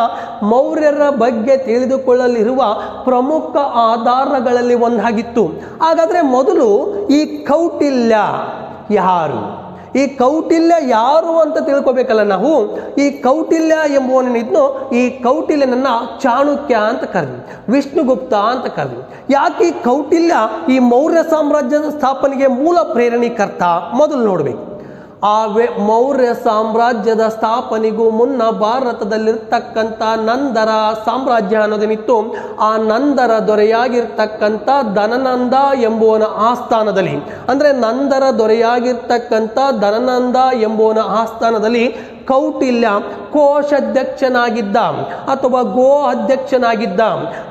ಮೌರ್ಯರ ಬಗ್ಗೆ ತಿಳಿದುಕೊಳ್ಳಲಿರುವ ಪ್ರಮುಖ ಆಧಾರಗಳಲ್ಲಿ ಒಂದಾಗಿತ್ತು. ಹಾಗಾದ್ರೆ ಮೊದಲು ಈ ಕೌಟಿಲ್ಯ ಯಾರು? ಈ ಕೌಟಿಲ್ಯ ಯಾರು ಅಂತ ತಿಳ್ಕೊಬೇಕಲ್ಲ ನಾವು? ಈ ಕೌಟಿಲ್ಯ ಎಂಬುವನಿದ್ನು ಈ ಕೌಟಿಲ್ಯನನ್ನ ಚಾಣುಕ್ಯ ಅಂತ ಕರೆದ್ವಿ, ವಿಷ್ಣುಗುಪ್ತ ಅಂತ ಕರೆದ್ವಿ. ಯಾಕೆ ಈ ಕೌಟಿಲ್ಯ ಈ ಮೌರ್ಯ ಸಾಮ್ರಾಜ್ಯದ ಸ್ಥಾಪನೆಗೆ ಮೂಲ ಪ್ರೇರಣೀಕರ್ತ? ಮೊದಲು ನೋಡ್ಬೇಕು. ಆ ಮೌರ್ಯ ಸಾಮ್ರಾಜ್ಯದ ಸ್ಥಾಪನೆಗೂ ಮುನ್ನ ಭಾರತದಲ್ಲಿರ್ತಕ್ಕಂಥ ನಂದರ ಸಾಮ್ರಾಜ್ಯ ಅನ್ನೋದೇನಿತ್ತು ಆ ನಂದರ ದೊರೆಯಾಗಿರ್ತಕ್ಕಂಥ ಧನನಂದ ಎಂಬುವನ ಆಸ್ಥಾನದಲ್ಲಿ. ಅಂದರೆ ನಂದರ ದೊರೆಯಾಗಿರ್ತಕ್ಕಂಥ ಧನನಂದ ಎಂಬುವನ ಆಸ್ಥಾನದಲ್ಲಿ ಕೌಟಿಲ್ಯ ಕೋಶಾಧ್ಯಕ್ಷನಾಗಿದ್ದ ಅಥವಾ ಗೋ ಅಧ್ಯಕ್ಷನಾಗಿದ್ದ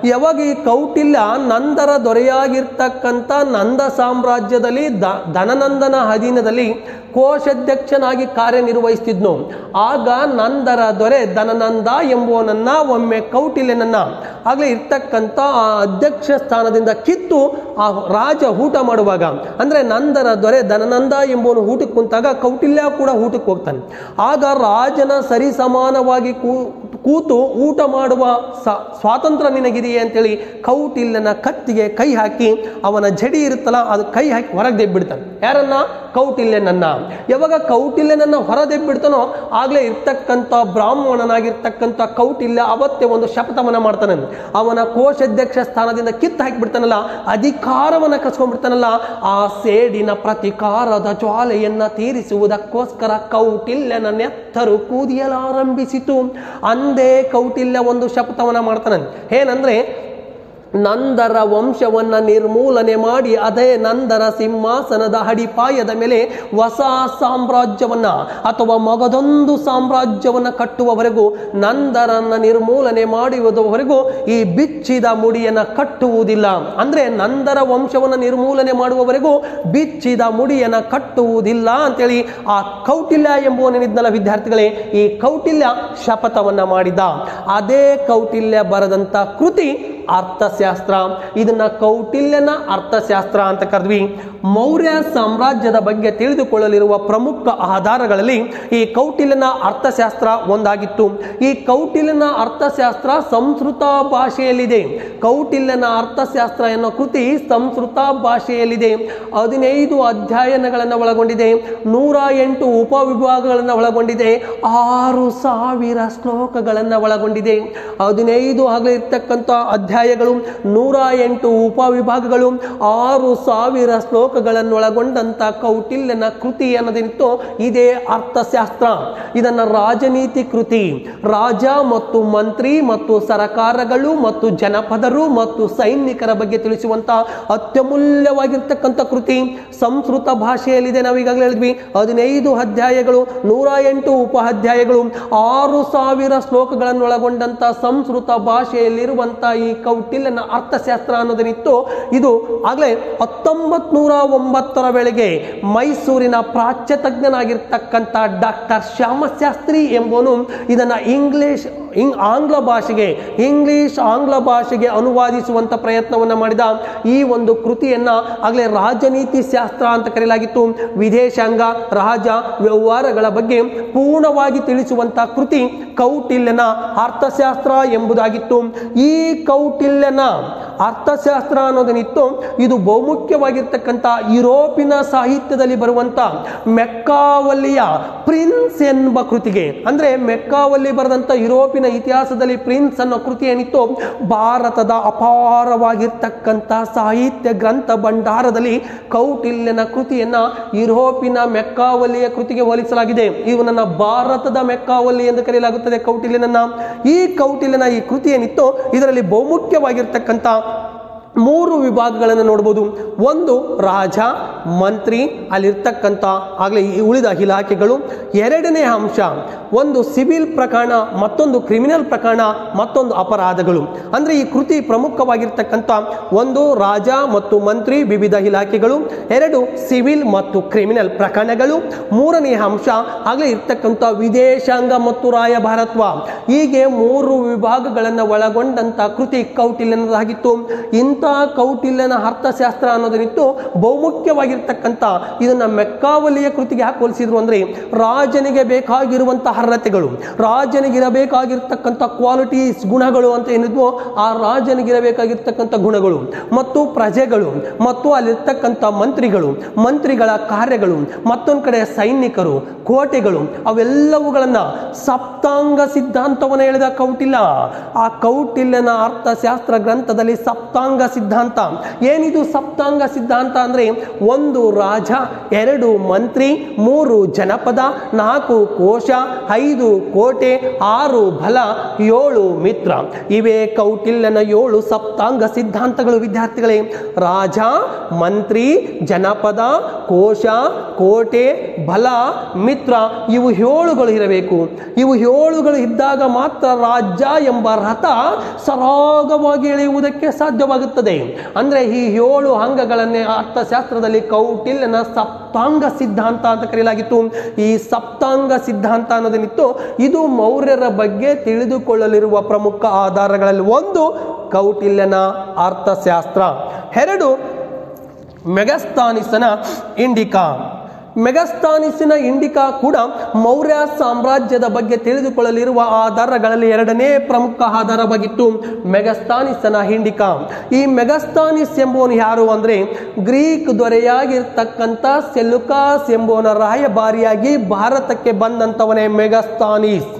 ಯಾವಾಗ ಈ ಕೌಟಿಲ್ಯ ನಂದರ ದೊರೆಯಾಗಿರ್ತಕ್ಕಂಥ ನಂದ ಸಾಮ್ರಾಜ್ಯದಲ್ಲಿ ದ, ಧನನಂದನ ಅಧೀನದಲ್ಲಿ ಕೋಶಾಧ್ಯಕ್ಷನಾಗಿ ಕಾರ್ಯನಿರ್ವಹಿಸ್ತಿದ್ನು. ಆಗ ನಂದರ ದೊರೆ ಧನನಂದ ಎಂಬುವನನ್ನ ಒಮ್ಮೆ ಕೌಟಿಲ್ಯನನ್ನ ಆಗಲೇ ಇರ್ತಕ್ಕಂಥ ಆ ಅಧ್ಯಕ್ಷ ಸ್ಥಾನದಿಂದ ಕಿತ್ತು ಆ ರಾಜ ಊಟ ಮಾಡುವಾಗ, ಅಂದರೆ ನಂದರ ದೊರೆ ಧನನಂದ ಎಂಬುವನು ಊಟಕ್ಕೆ ಕುಂತಾಗ ಕೌಟಿಲ್ಯ ಕೂಡ ಊಟಕ್ಕೆ ಹೋಗ್ತಾನೆ. ಆಗ ರಾಜನ ಸರಿ ಸಮಾನವಾಗಿ ಕೂತು ಊಟ ಮಾಡುವ ಸ್ವಾತಂತ್ರ್ಯ ನಿನಗಿದೆಯೇ ಅಂತೇಳಿ ಕೌಟಿಲ್ಯನ ಕತ್ತಿಗೆ ಕೈ ಹಾಕಿ ಅವನ ಜಡಿ ಇರುತ್ತಲ್ಲ ಅದು ಕೈ ಹಾಕಿ ಹೊರಗೆ ಬಿಡ್ತಾನೆ ಯಾರನ್ನ? ಕೌಟಿಲ್ಯನನ್ನ ಯಾವಾಗ ಕೌಟಿಲ್ಯನನ್ನ ಹೊರದೆಬ್ಬಿಡ್ತಾನೋ ಆಗ್ಲೇ ಇರ್ತಕ್ಕಂಥ ಬ್ರಾಹ್ಮಣನಾಗಿರ್ತಕ್ಕಂಥ ಕೌಟಿಲ್ಯ ಅವತ್ತೇ ಒಂದು ಶಪಥವನ್ನ ಮಾಡ್ತಾನೆ. ಅವನ ಕೋಶಾಧ್ಯಕ್ಷ ಸ್ಥಾನದಿಂದ ಕಿತ್ತು ಹಾಕಿಬಿಡ್ತಾನಲ್ಲ, ಅಧಿಕಾರವನ್ನ ಕಸ್ಕೊಂಡ್ಬಿಡ್ತಾನಲ್ಲ, ಆ ಸೇಡಿನ ಪ್ರತಿಕಾರದ ಜ್ವಾಲೆಯನ್ನು ತೀರಿಸುವುದಕ್ಕೋಸ್ಕರ ಕೌಟಿಲ್ಯನ ನೆತ್ತರು ಕೂದಿಯಲಾರಂಭಿಸಿತು. ಅಂದೇ ಕೌಟಿಲ್ಯ ಒಂದು ಶಪಥವನ್ನ ಮಾಡ್ತಾನೆ. ಏನಂದ್ರೆ ನಂದರ ವಂಶವನ್ನ ನಿರ್ಮೂಲನೆ ಮಾಡಿ ಅದೇ ನಂದರ ಸಿಂಹಾಸನದ ಅಡಿಪಾಯದ ಮೇಲೆ ಹೊಸ ಸಾಮ್ರಾಜ್ಯವನ್ನ ಅಥವಾ ಮಗದೊಂದು ಸಾಮ್ರಾಜ್ಯವನ್ನ ಕಟ್ಟುವವರೆಗೂ ನಂದರನ್ನ ನಿರ್ಮೂಲನೆ ಮಾಡುವುದವರೆಗೂ ಈ ಬಿಚ್ಚಿದ ಮುಡಿಯನ್ನು ಕಟ್ಟುವುದಿಲ್ಲ. ಅಂದ್ರೆ ನಂದರ ವಂಶವನ್ನ ನಿರ್ಮೂಲನೆ ಮಾಡುವವರೆಗೂ ಬಿಚ್ಚಿದ ಮುಡಿಯನ್ನು ಕಟ್ಟುವುದಿಲ್ಲ ಅಂತೇಳಿ ಆ ಕೌಟಿಲ್ಯ ಎಂಬುವನಿದ್ನಲ್ಲ ವಿದ್ಯಾರ್ಥಿಗಳೇ, ಈ ಕೌಟಿಲ್ಯ ಶಪಥವನ್ನು ಮಾಡಿದ. ಅದೇ ಕೌಟಿಲ್ಯ ಬರೆದಂತ ಕೃತಿ ಅರ್ಥಶಾಸ್ತ್ರ. ಇದನ್ನ ಕೌಟಿಲ್ಯನ ಅರ್ಥಶಾಸ್ತ್ರ ಅಂತ ಕರೆದ್ವಿ. ಮೌರ್ಯ ಸಾಮ್ರಾಜ್ಯದ ಬಗ್ಗೆ ತಿಳಿದುಕೊಳ್ಳಲಿರುವ ಪ್ರಮುಖ ಆಧಾರಗಳಲ್ಲಿ ಈ ಕೌಟಿಲ್ಯನ ಅರ್ಥಶಾಸ್ತ್ರ ಒಂದಾಗಿತ್ತು. ಈ ಕೌಟಿಲ್ಯನ ಅರ್ಥಶಾಸ್ತ್ರ ಸಂಸ್ಕೃತ ಭಾಷೆಯಲ್ಲಿದೆ. ಕೌಟಿಲ್ಯನ ಅರ್ಥಶಾಸ್ತ್ರ ಎನ್ನೋ ಕೃತಿ ಸಂಸ್ಕೃತ ಭಾಷೆಯಲ್ಲಿದೆ. ಹದಿನೈದು ಅಧ್ಯಯನಗಳನ್ನು ಒಳಗೊಂಡಿದೆ. ನೂರ ಎಂಟು ಉಪವಿಭಾಗಗಳನ್ನು ಒಳಗೊಂಡಿದೆ. ಆರು ಸಾವಿರ ಶ್ಲೋಕಗಳನ್ನು ಒಳಗೊಂಡಿದೆ. ಹದಿನೈದು ಆಗಲೇ ಇರ್ತಕ್ಕಂಥ ಅಧ್ಯಾಯಗಳು ನೂರ ಎಂಟು ಉಪವಿಭಾಗಗಳು ಆರು ಸಾವಿರ ಶ್ಲೋಕಗಳನ್ನು ಒಳಗೊಂಡಂತ ಕೌಟಿಲ್ಯನ ಕೃತಿ ಅನ್ನೋದೇನಿತ್ತು. ಇದೇ ಅರ್ಥಶಾಸ್ತ್ರ. ಇದನ್ನ ರಾಜನೀತಿ ಕೃತಿ, ರಾಜ ಮತ್ತು ಮಂತ್ರಿ ಮತ್ತು ಸರಕಾರಗಳು ಮತ್ತು ಜನಪದರು ಮತ್ತು ಸೈನಿಕರ ಬಗ್ಗೆ ತಿಳಿಸುವಂತ ಅತ್ಯಮೂಲ್ಯವಾಗಿರ್ತಕ್ಕಂಥ ಕೃತಿ. ಸಂಸ್ಕೃತ ಭಾಷೆಯಲ್ಲಿದೆ ನಾವು ಈಗಾಗಲೇ ಹೇಳಿದ್ವಿ. ಹದಿನೈದು ಅಧ್ಯಾಯಗಳು, ನೂರ ಎಂಟು ಉಪ ಅಧ್ಯಾಯಗಳು, ಆರು ಸಾವಿರ ಶ್ಲೋಕಗಳನ್ನು ಒಳಗೊಂಡಂತ ಸಂಸ್ಕೃತ ಭಾಷೆಯಲ್ಲಿರುವಂತ ಈ ಕೌಟಿಲ್ಯನ ಅರ್ಥಶಾಸ್ತ್ರ ಅನ್ನೋದೇನಿತ್ತು ಇದು ಆಗಲೇ ಹತ್ತೊಂಬತ್ ನೂರ ಒಂಬತ್ತರ ವೇಳೆಗೆ ಮೈಸೂರಿನ ಪ್ರಾಚ್ಯ ತಜ್ಞನಾಗಿರ್ತಕ್ಕಂಥ ಡಾಕ್ಟರ್ ಶ್ಯಾಮಶಾಸ್ತ್ರಿ ಎಂಬುವನು ಇದನ್ನು ಇಂಗ್ಲಿಷ್, ಇಂಗ್, ಆಂಗ್ಲ ಭಾಷೆಗೆ, ಇಂಗ್ಲಿಷ್, ಆಂಗ್ಲ ಭಾಷೆಗೆ ಅನುವಾದಿಸುವಂಥ ಪ್ರಯತ್ನವನ್ನ ಮಾಡಿದ ಈ ಒಂದು ಕೃತಿಯನ್ನ ಆಗಲೇ ರಾಜನೀತಿ ಶಾಸ್ತ್ರ ಅಂತ ಕರೆಯಲಾಗಿತ್ತು. ವಿದೇಶಾಂಗ, ರಾಜ ವ್ಯವಹಾರಗಳ ಬಗ್ಗೆ ಪೂರ್ಣವಾಗಿ ತಿಳಿಸುವಂಥ ಕೃತಿ ಕೌಟಿಲ್ಯನ ಅರ್ಥಶಾಸ್ತ್ರ ಎಂಬುದಾಗಿತ್ತು. ಈ ಕೌಟಿಲ್ಯನ ಅರ್ಥಶಾಸ್ತ್ರ ಅನ್ನೋದೇನಿತ್ತು ಇದು ಬಹುಮುಖ್ಯವಾಗಿರ್ತಕ್ಕಂಥ ಯುರೋಪಿನ ಸಾಹಿತ್ಯದಲ್ಲಿ ಬರುವಂತ ಮೆಕ್ಕಾವಲ್ಲಿಯ ಪ್ರಿನ್ಸ್ ಎಂಬ ಕೃತಿಗೆ. ಅಂದ್ರೆ ಮೆಕ್ಕಾವಲ್ಲಿ ಬರೆದಂತ ಯುರೋಪಿನ ಇತಿಹಾಸದಲ್ಲಿ ಪ್ರಿನ್ಸ್ ಅನ್ನೋ ಕೃತಿ ಏನಿತ್ತು? ಭಾರತದ ಅಪಾರವಾಗಿರ್ತಕ್ಕಂಥ ಸಾಹಿತ್ಯ ಗ್ರಂಥ ಭಂಡಾರದಲ್ಲಿ ಕೌಟಿಲ್ಯನ ಕೃತಿಯನ್ನ ಯುರೋಪಿನ ಮೆಕ್ಕಾವಲ್ಲಿಯ ಕೃತಿಗೆ ಹೋಲಿಸಲಾಗಿದೆ. ಇವನನ್ನ ಭಾರತದ ಮೆಕ್ಕಾವಲ್ಲಿ ಎಂದು ಕರೆಯಲಾಗುತ್ತದೆ ಕೌಟಿಲ್ಯನನ್ನ. ಈ ಕೌಟಿಲ್ಯನ ಈ ಕೃತಿ ಏನಿತ್ತು? ಇದರಲ್ಲಿ ಬಹುಮುಖ್ಯವಾಗಿರ್ತಕ್ಕಂಥ ಮೂರು ವಿಭಾಗಗಳನ್ನು ನೋಡ್ಬೋದು. ಒಂದು ರಾಜ, ಮಂತ್ರಿ, ಅಲ್ಲಿರ್ತಕ್ಕಂಥ ಆಗಲೇ ಈ ಉಳಿದ ಇಲಾಖೆಗಳು. ಎರಡನೇ ಅಂಶ, ಒಂದು ಸಿವಿಲ್ ಪ್ರಕರಣ, ಮತ್ತೊಂದು ಕ್ರಿಮಿನಲ್ ಪ್ರಕರಣ, ಮತ್ತೊಂದು ಅಪರಾಧಗಳು. ಅಂದರೆ ಈ ಕೃತಿ ಪ್ರಮುಖವಾಗಿರ್ತಕ್ಕಂಥ ಒಂದು ರಾಜ ಮತ್ತು ಮಂತ್ರಿ ವಿವಿಧ ಇಲಾಖೆಗಳು, ಎರಡು ಸಿವಿಲ್ ಮತ್ತು ಕ್ರಿಮಿನಲ್ ಪ್ರಕರಣಗಳು. ಮೂರನೇ ಅಂಶ, ಆಗಲೇ ಇರ್ತಕ್ಕಂಥ ವಿದೇಶಾಂಗ ಮತ್ತು ರಾಯಭಾರತ್ವ ಹೀಗೆ ಮೂರು ವಿಭಾಗಗಳನ್ನು ಒಳಗೊಂಡಂಥ ಕೃತಿ ಕೌಟಿಲ್ಯನದಾಗಿತ್ತು. ಇಂಥ ಕೌಟಿಲ್ಯನ ಅರ್ಥಶಾಸ್ತ್ರ ಅನ್ನೋದನ್ನಿತ್ತು ಬಹುಮುಖ್ಯವಾಗಿರ್ತಕ್ಕಂಥ ಇದನ್ನ ಮೆಕ್ಕಾವಲಿಯ ಕೃತಿಗೆ ಯಾಕೆ ಹೋಲಿಸಿದ್ರು ಅಂದ್ರೆ ರಾಜನಿಗೆ ಬೇಕಾಗಿರುವಂತಹ ಅರ್ಹತೆಗಳು, ರಾಜನಿಗಿರಬೇಕಾಗಿರ್ತಕ್ಕಂಥ ಕ್ವಾಲಿಟೀಸ್ ಗುಣಗಳು ಅಂತ ಏನಿದ್ವು ಆ ರಾಜನಿಗಿರಬೇಕಾಗಿರ್ತಕ್ಕಂಥ ಗುಣಗಳು ಮತ್ತು ಪ್ರಜೆಗಳು ಮತ್ತು ಅಲ್ಲಿರ್ತಕ್ಕಂಥ ಮಂತ್ರಿಗಳು, ಮಂತ್ರಿಗಳ ಕಾರ್ಯಗಳು, ಮತ್ತೊಂದು ಕಡೆ ಸೈನಿಕರು, ಕೋಟೆಗಳು, ಅವೆಲ್ಲವುಗಳನ್ನು ಸಪ್ತಾಂಗ ಸಿದ್ಧಾಂತವನ್ನು ಹೇಳಿದ ಕೌಟಿಲ್ಯ. ಆ ಕೌಟಿಲ್ಯನ ಅರ್ಥಶಾಸ್ತ್ರ ಗ್ರಂಥದಲ್ಲಿ ಸಪ್ತಾಂಗ ಸಿದ್ಧಾಂತ. ಏನಿದು ಸಪ್ತಾಂಗ ಸಿದ್ಧಾಂತ ಅಂದ್ರೆ ಒಂದು ರಾಜ, ಎರಡು ಮಂತ್ರಿ, ಮೂರು ಜನಪದ, ನಾಲ್ಕು ಕೋಶ, ಐದು ಕೋಟೆ, ಆರು ಬಲ, ಏಳು ಮಿತ್ರ. ಇವೇ ಕೌಟಿಲ್ಯನ ಏಳು ಸಪ್ತಾಂಗ ಸಿದ್ಧಾಂತಗಳು ವಿದ್ಯಾರ್ಥಿಗಳೇ. ರಾಜ, ಮಂತ್ರಿ, ಜನಪದ, ಕೋಶ, ಕೋಟೆ, ಬಲ, ಮಿತ್ರ, ಇವು ಏಳುಗಳು ಇರಬೇಕು. ಇವು ಏಳುಗಳು ಇದ್ದಾಗ ಮಾತ್ರ ರಾಜ್ಯ ಎಂಬ ರಥ ಸರಾಗವಾಗಿ ಎಳೆಯುವುದಕ್ಕೆ ಸಾಧ್ಯವಾಗುತ್ತದೆ. ಅಂದ್ರೆ ಈ ಏಳು ಅಂಗಗಳನ್ನೇ ಅರ್ಥಶಾಸ್ತ್ರದಲ್ಲಿ ಕೌಟಿಲ್ಯನ ಸಪ್ತಾಂಗ ಸಿದ್ಧಾಂತ ಅಂತ ಕರೆಯಲಾಗಿತ್ತು. ಈ ಸಪ್ತಾಂಗ ಸಿದ್ಧಾಂತ ಅನ್ನೋದೇನಿತ್ತು? ಇದು ಮೌರ್ಯರ ಬಗ್ಗೆ ತಿಳಿದುಕೊಳ್ಳಲಿರುವ ಪ್ರಮುಖ ಆಧಾರಗಳಲ್ಲಿ ಒಂದು ಕೌಟಿಲ್ಯನ ಅರ್ಥಶಾಸ್ತ್ರ. ಎರಡು ಮೆಗಸ್ತಾನಿಸನ ಇಂಡಿಕಾ. ಮೆಗಸ್ತಾನಿಸಿನ ಇಂಡಿಕಾ ಕೂಡ ಮೌರ್ಯ ಸಾಮ್ರಾಜ್ಯದ ಬಗ್ಗೆ ತಿಳಿದುಕೊಳ್ಳಲಿರುವ ಆಧಾರಗಳಲ್ಲಿ ಎರಡನೇ ಪ್ರಮುಖ ಆಧಾರವಾಗಿತ್ತು ಮೆಗಸ್ತಾನಿಸನ ಇಂಡಿಕಾ. ಈ ಮೆಗಸ್ತಾನಿಸ್ ಎಂಬುವನು ಯಾರು ಅಂದ್ರೆ ಗ್ರೀಕ್ ದೊರೆಯಾಗಿರ್ತಕ್ಕಂಥ ಸೆಲುಕಾಸ್ ಎಂಬುವನ ರಾಯಭಾರಿಯಾಗಿ ಭಾರತಕ್ಕೆ ಬಂದಂತವನೇ ಮೆಗಸ್ತಾನಿಸ್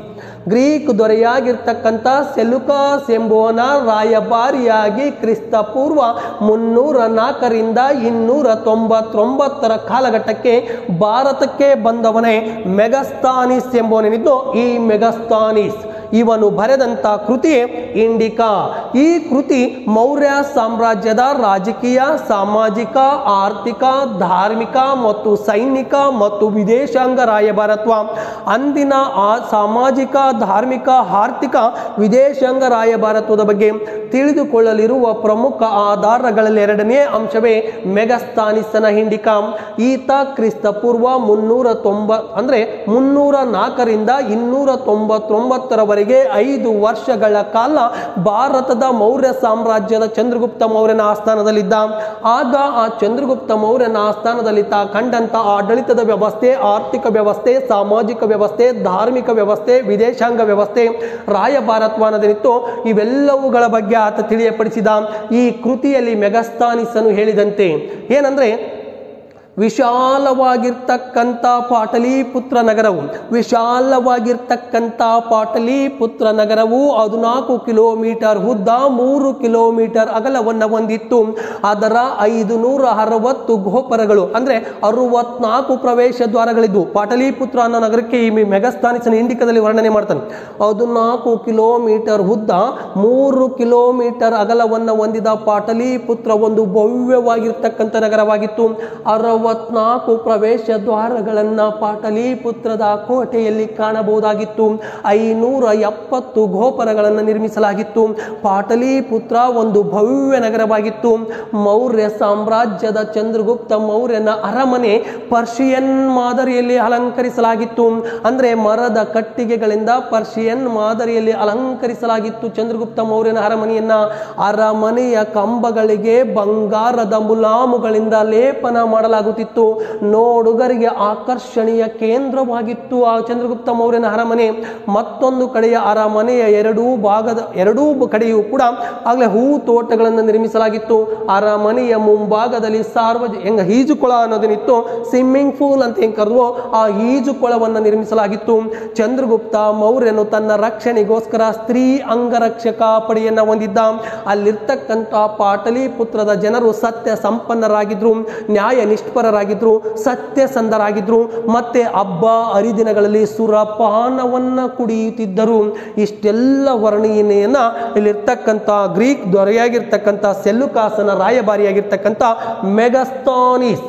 ಗ್ರೀಕ್ ದೊರೆಯಾಗಿರ್ತಕ್ಕಂಥ ಸೆಲುಕಾಸ್ ಎಂಬುವನ ರಾಯಭಾರಿಯಾಗಿ ಕ್ರಿಸ್ತಪೂರ್ವ ಮುನ್ನೂರ ನಾಲ್ಕರಿಂದ ಇನ್ನೂರ ತೊಂಬತ್ತೊಂಬತ್ತರ ಕಾಲಘಟ್ಟಕ್ಕೆ ಭಾರತಕ್ಕೆ ಬಂದವನೇ ಮೆಗಸ್ತಾನಿಸ್ ಎಂಬುವನೇನಿದ್ದು ಈ ಮೆಗಸ್ತಾನಿಸ್. ಇವನು ಬರೆದಂಥ ಕೃತಿ ಇಂಡಿಕಾ. ಈ ಕೃತಿ ಮೌರ್ಯ ಸಾಮ್ರಾಜ್ಯದ ರಾಜಕೀಯ, ಸಾಮಾಜಿಕ, ಆರ್ಥಿಕ, ಧಾರ್ಮಿಕ ಮತ್ತು ಸೈನಿಕ ಮತ್ತು ವಿದೇಶಾಂಗ ರಾಯಭಾರತ್ವ ಅಂದಿನ ಆ ಸಾಮಾಜಿಕ, ಧಾರ್ಮಿಕ, ಆರ್ಥಿಕ ವಿದೇಶಾಂಗ ರಾಯಭಾರತ್ವದ ಬಗ್ಗೆ ತಿಳಿದುಕೊಳ್ಳಲಿರುವ ಪ್ರಮುಖ ಆಧಾರಗಳಲ್ಲಿ ಎರಡನೇ ಅಂಶವೇ ಮೆಗಸ್ತಾನಿಸನ ಹಿಂಡಿಕಾ ಈತ ಕ್ರಿಸ್ತ ಪೂರ್ವ ಮುನ್ನೂರ ತೊಂಬ, ಅಂದ್ರೆ ಮುನ್ನೂರ ನಾಲ್ಕರಿಂದ ಇನ್ನೂರ ತೊಂಬತ್ತೊಂಬತ್ತರವರೆಗೆ ಐದು ವರ್ಷಗಳ ಕಾಲ ಭಾರತದ ಮೌರ್ಯ ಸಾಮ್ರಾಜ್ಯದ ಚಂದ್ರಗುಪ್ತ ಮೌರ್ಯನ ಆಸ್ಥಾನದಲ್ಲಿದ್ದ. ಆಗ ಆ ಚಂದ್ರಗುಪ್ತ ಮೌರ್ಯನ ಆಸ್ಥಾನದಲ್ಲಿ ತಾ ಕಂಡಂತ ಆಡಳಿತದ ವ್ಯವಸ್ಥೆ, ಆರ್ಥಿಕ ವ್ಯವಸ್ಥೆ, ಸಾಮಾಜಿಕ ವ್ಯವಸ್ಥೆ, ಧಾರ್ಮಿಕ ವ್ಯವಸ್ಥೆ, ವಿದೇಶಾಂಗ ವ್ಯವಸ್ಥೆ ರಾಯಭಾರತ್ವಾನದಿತ್ತು ಇವೆಲ್ಲವುಗಳ ಬಗ್ಗೆ ಆತ ತಿಳಿಯಪಡಿಸಿದ. ಈ ಕೃತಿಯಲ್ಲಿ ಮೆಗಸ್ತಾನಿಸನು ಹೇಳಿದಂತೆ. ಏನಂದ್ರೆ ವಿಶಾಲವಾಗಿರ್ತಕ್ಕಂಥ ಪಾಟಲಿಪುತ್ರ ನಗರವು, ವಿಶಾಲವಾಗಿರ್ತಕ್ಕಂಥ ಪಾಟಲಿಪುತ್ರ ನಗರವು ಹದಿನಾಲ್ಕು ಕಿಲೋಮೀಟರ್ ಉದ್ದ, ಮೂರು ಕಿಲೋಮೀಟರ್ ಅಗಲವನ್ನು ಹೊಂದಿತ್ತು. ಅದರ ಐದು ನೂರ ಅರವತ್ತು ಗೋಪುರಗಳು, ಅಂದರೆ ಅರವತ್ನಾಲ್ಕು ಪ್ರವೇಶ ದ್ವಾರಗಳಿದ್ದು ಪಾಟಲಿಪುತ್ರ ಅನ್ನೋ ನಗರಕ್ಕೆ ಈ ಮೆಗಸ್ತಾನಿಸನ ಇಂಡಿಕದಲ್ಲಿ ವರ್ಣನೆ ಮಾಡ್ತಾನೆ. ಹದಿನಾಲ್ಕು ಕಿಲೋಮೀಟರ್ ಉದ್ದ, ಮೂರು ಕಿಲೋಮೀಟರ್ ಅಗಲವನ್ನು ಹೊಂದಿದ ಪಾಟಲಿಪುತ್ರ ಒಂದು ಭವ್ಯವಾಗಿರ್ತಕ್ಕಂಥ ನಗರವಾಗಿತ್ತು. ಅರವತ್ನಾಲ್ಕು ಪ್ರವೇಶ ದ್ವಾರಗಳನ್ನ ಪಾಟಲಿಪುತ್ರದ ಕೋಟೆಯಲ್ಲಿ ಕಾಣಬಹುದಾಗಿತ್ತು. ಐನೂರ ಎಪ್ಪತ್ತು ಗೋಪುರಗಳನ್ನು ನಿರ್ಮಿಸಲಾಗಿತ್ತು. ಪಾಟಲಿಪುತ್ರ ಒಂದು ಭವ್ಯ ನಗರವಾಗಿತ್ತು. ಮೌರ್ಯ ಸಾಮ್ರಾಜ್ಯದ ಚಂದ್ರಗುಪ್ತ ಮೌರ್ಯನ ಅರಮನೆ ಪರ್ಷಿಯನ್ ಮಾದರಿಯಲ್ಲಿ ಅಲಂಕರಿಸಲಾಗಿತ್ತು. ಅಂದ್ರೆ ಮರದ ಕಟ್ಟಿಗೆಗಳಿಂದ ಪರ್ಷಿಯನ್ ಮಾದರಿಯಲ್ಲಿ ಅಲಂಕರಿಸಲಾಗಿತ್ತು ಚಂದ್ರಗುಪ್ತ ಮೌರ್ಯನ ಅರಮನೆಯನ್ನ. ಅರಮನೆಯ ಕಂಬಗಳಿಗೆ ಬಂಗಾರದ ಮುಲಾಮುಗಳಿಂದ ಲೇಪನ ಮಾಡಲಾಗುತ್ತಿತ್ತು. ಕಾಣುತ್ತಿತ್ತು ನೋಡುಗರಿಗೆ ಆಕರ್ಷಣೀಯ ಕೇಂದ್ರವಾಗಿತ್ತು ಆ ಚಂದ್ರಗುಪ್ತ ಮೌರ್ಯನ ಅರಮನೆ. ಮತ್ತೊಂದು ಕಡೆಯ ಅರಮನೆಯ ಎರಡೂ ಭಾಗದ, ಎರಡೂ ಕಡೆಯೂ ಕೂಡ ಆಗಲೇ ಹೂ ತೋಟಗಳನ್ನು ನಿರ್ಮಿಸಲಾಗಿತ್ತು. ಅರಮನೆಯ ಮುಂಭಾಗದಲ್ಲಿ ಸಾರ್ವಜ, ಹೆಂಗ ಈಜುಕೊಳ ಅನ್ನೋದೇನಿತ್ತು? ಸ್ವಿಮ್ಮಿಂಗ್ ಪೂಲ್ ಅಂತ ಹೆಂಗ್ ಕರೆದು ಆ ಈಜುಕೊಳವನ್ನು ನಿರ್ಮಿಸಲಾಗಿತ್ತು. ಚಂದ್ರಗುಪ್ತ ಮೌರ್ಯನು ತನ್ನ ರಕ್ಷಣೆಗೋಸ್ಕರ ಸ್ತ್ರೀ ಅಂಗರಕ್ಷಕ ಪಡೆಯನ್ನ ಹೊಂದಿದ್ದ. ಅಲ್ಲಿರ್ತಕ್ಕಂಥ ಪಾಟಲಿಪುತ್ರದ ಜನರು ಸತ್ಯ ಸಂಪನ್ನರಾಗಿದ್ರು. ನ್ಯಾಯ ನಿಷ್ಠಪರರಾಗಿದ್ರು ಸತ್ಯಸಂಧರಾಗಿದ್ದರು ಮತ್ತೆ ಹಬ್ಬ ಹರಿದಿನಗಳಲ್ಲಿ ಸುರಪಾನವನ್ನು ಕುಡಿಯುತ್ತಿದ್ದರು. ಇಷ್ಟೆಲ್ಲ ವರ್ಣೀಯನೆಯನ್ನ ಇಲ್ಲಿರ್ತಕ್ಕಂಥ ಗ್ರೀಕ್ ದೊರೆಯಾಗಿರ್ತಕ್ಕಂಥ ಸೆಲ್ಲುಕಾಸನ ರಾಯಭಾರಿಯಾಗಿರ್ತಕ್ಕಂಥ ಮೆಗಸ್ತಾನಿಸ್.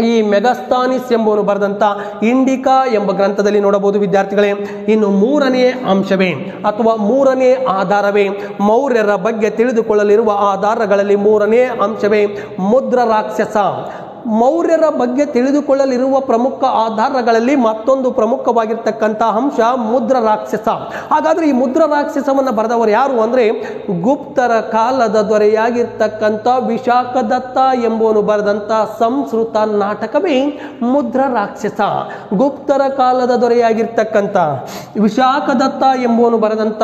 ಈ ಮೆಗಸ್ತಾನಿಸ್ ಎಂಬುವನು ಬರೆದಂಥ ಇಂಡಿಕಾ ಎಂಬ ಗ್ರಂಥದಲ್ಲಿ ನೋಡಬಹುದು ವಿದ್ಯಾರ್ಥಿಗಳೇ. ಇನ್ನು ಮೂರನೇ ಅಂಶವೇ ಅಥವಾ ಮೂರನೇ ಆಧಾರವೇ. ಮೌರ್ಯರ ಬಗ್ಗೆ ತಿಳಿದುಕೊಳ್ಳಲಿರುವ ಆಧಾರಗಳಲ್ಲಿ ಮೂರನೇ ಅಂಶವೇ ಮುದ್ರ ರಾಕ್ಷಸ ಮೌರ್ಯರ ಬಗ್ಗೆ ತಿಳಿದುಕೊಳ್ಳಲಿರುವ ಪ್ರಮುಖ ಆಧಾರಗಳಲ್ಲಿ ಮತ್ತೊಂದು ಪ್ರಮುಖವಾಗಿರ್ತಕ್ಕಂಥ ಅಂಶ ಮುದ್ರ ರಾಕ್ಷಸ. ಹಾಗಾದ್ರೆ ಈ ಮುದ್ರ ರಾಕ್ಷಸವನ್ನು ಬರೆದವರು ಯಾರು ಅಂದ್ರೆ ಗುಪ್ತರ ಕಾಲದ ದೊರೆಯಾಗಿರ್ತಕ್ಕಂಥ ವಿಶಾಖದತ್ತ ಎಂಬುವನು ಬರೆದಂಥ ಸಂಸ್ಕೃತ ನಾಟಕವೇ ಮುದ್ರ ರಾಕ್ಷಸ. ಗುಪ್ತರ ಕಾಲದ ದೊರೆಯಾಗಿರ್ತಕ್ಕಂಥ ವಿಶಾಖದತ್ತ ಎಂಬುವನು ಬರೆದಂತ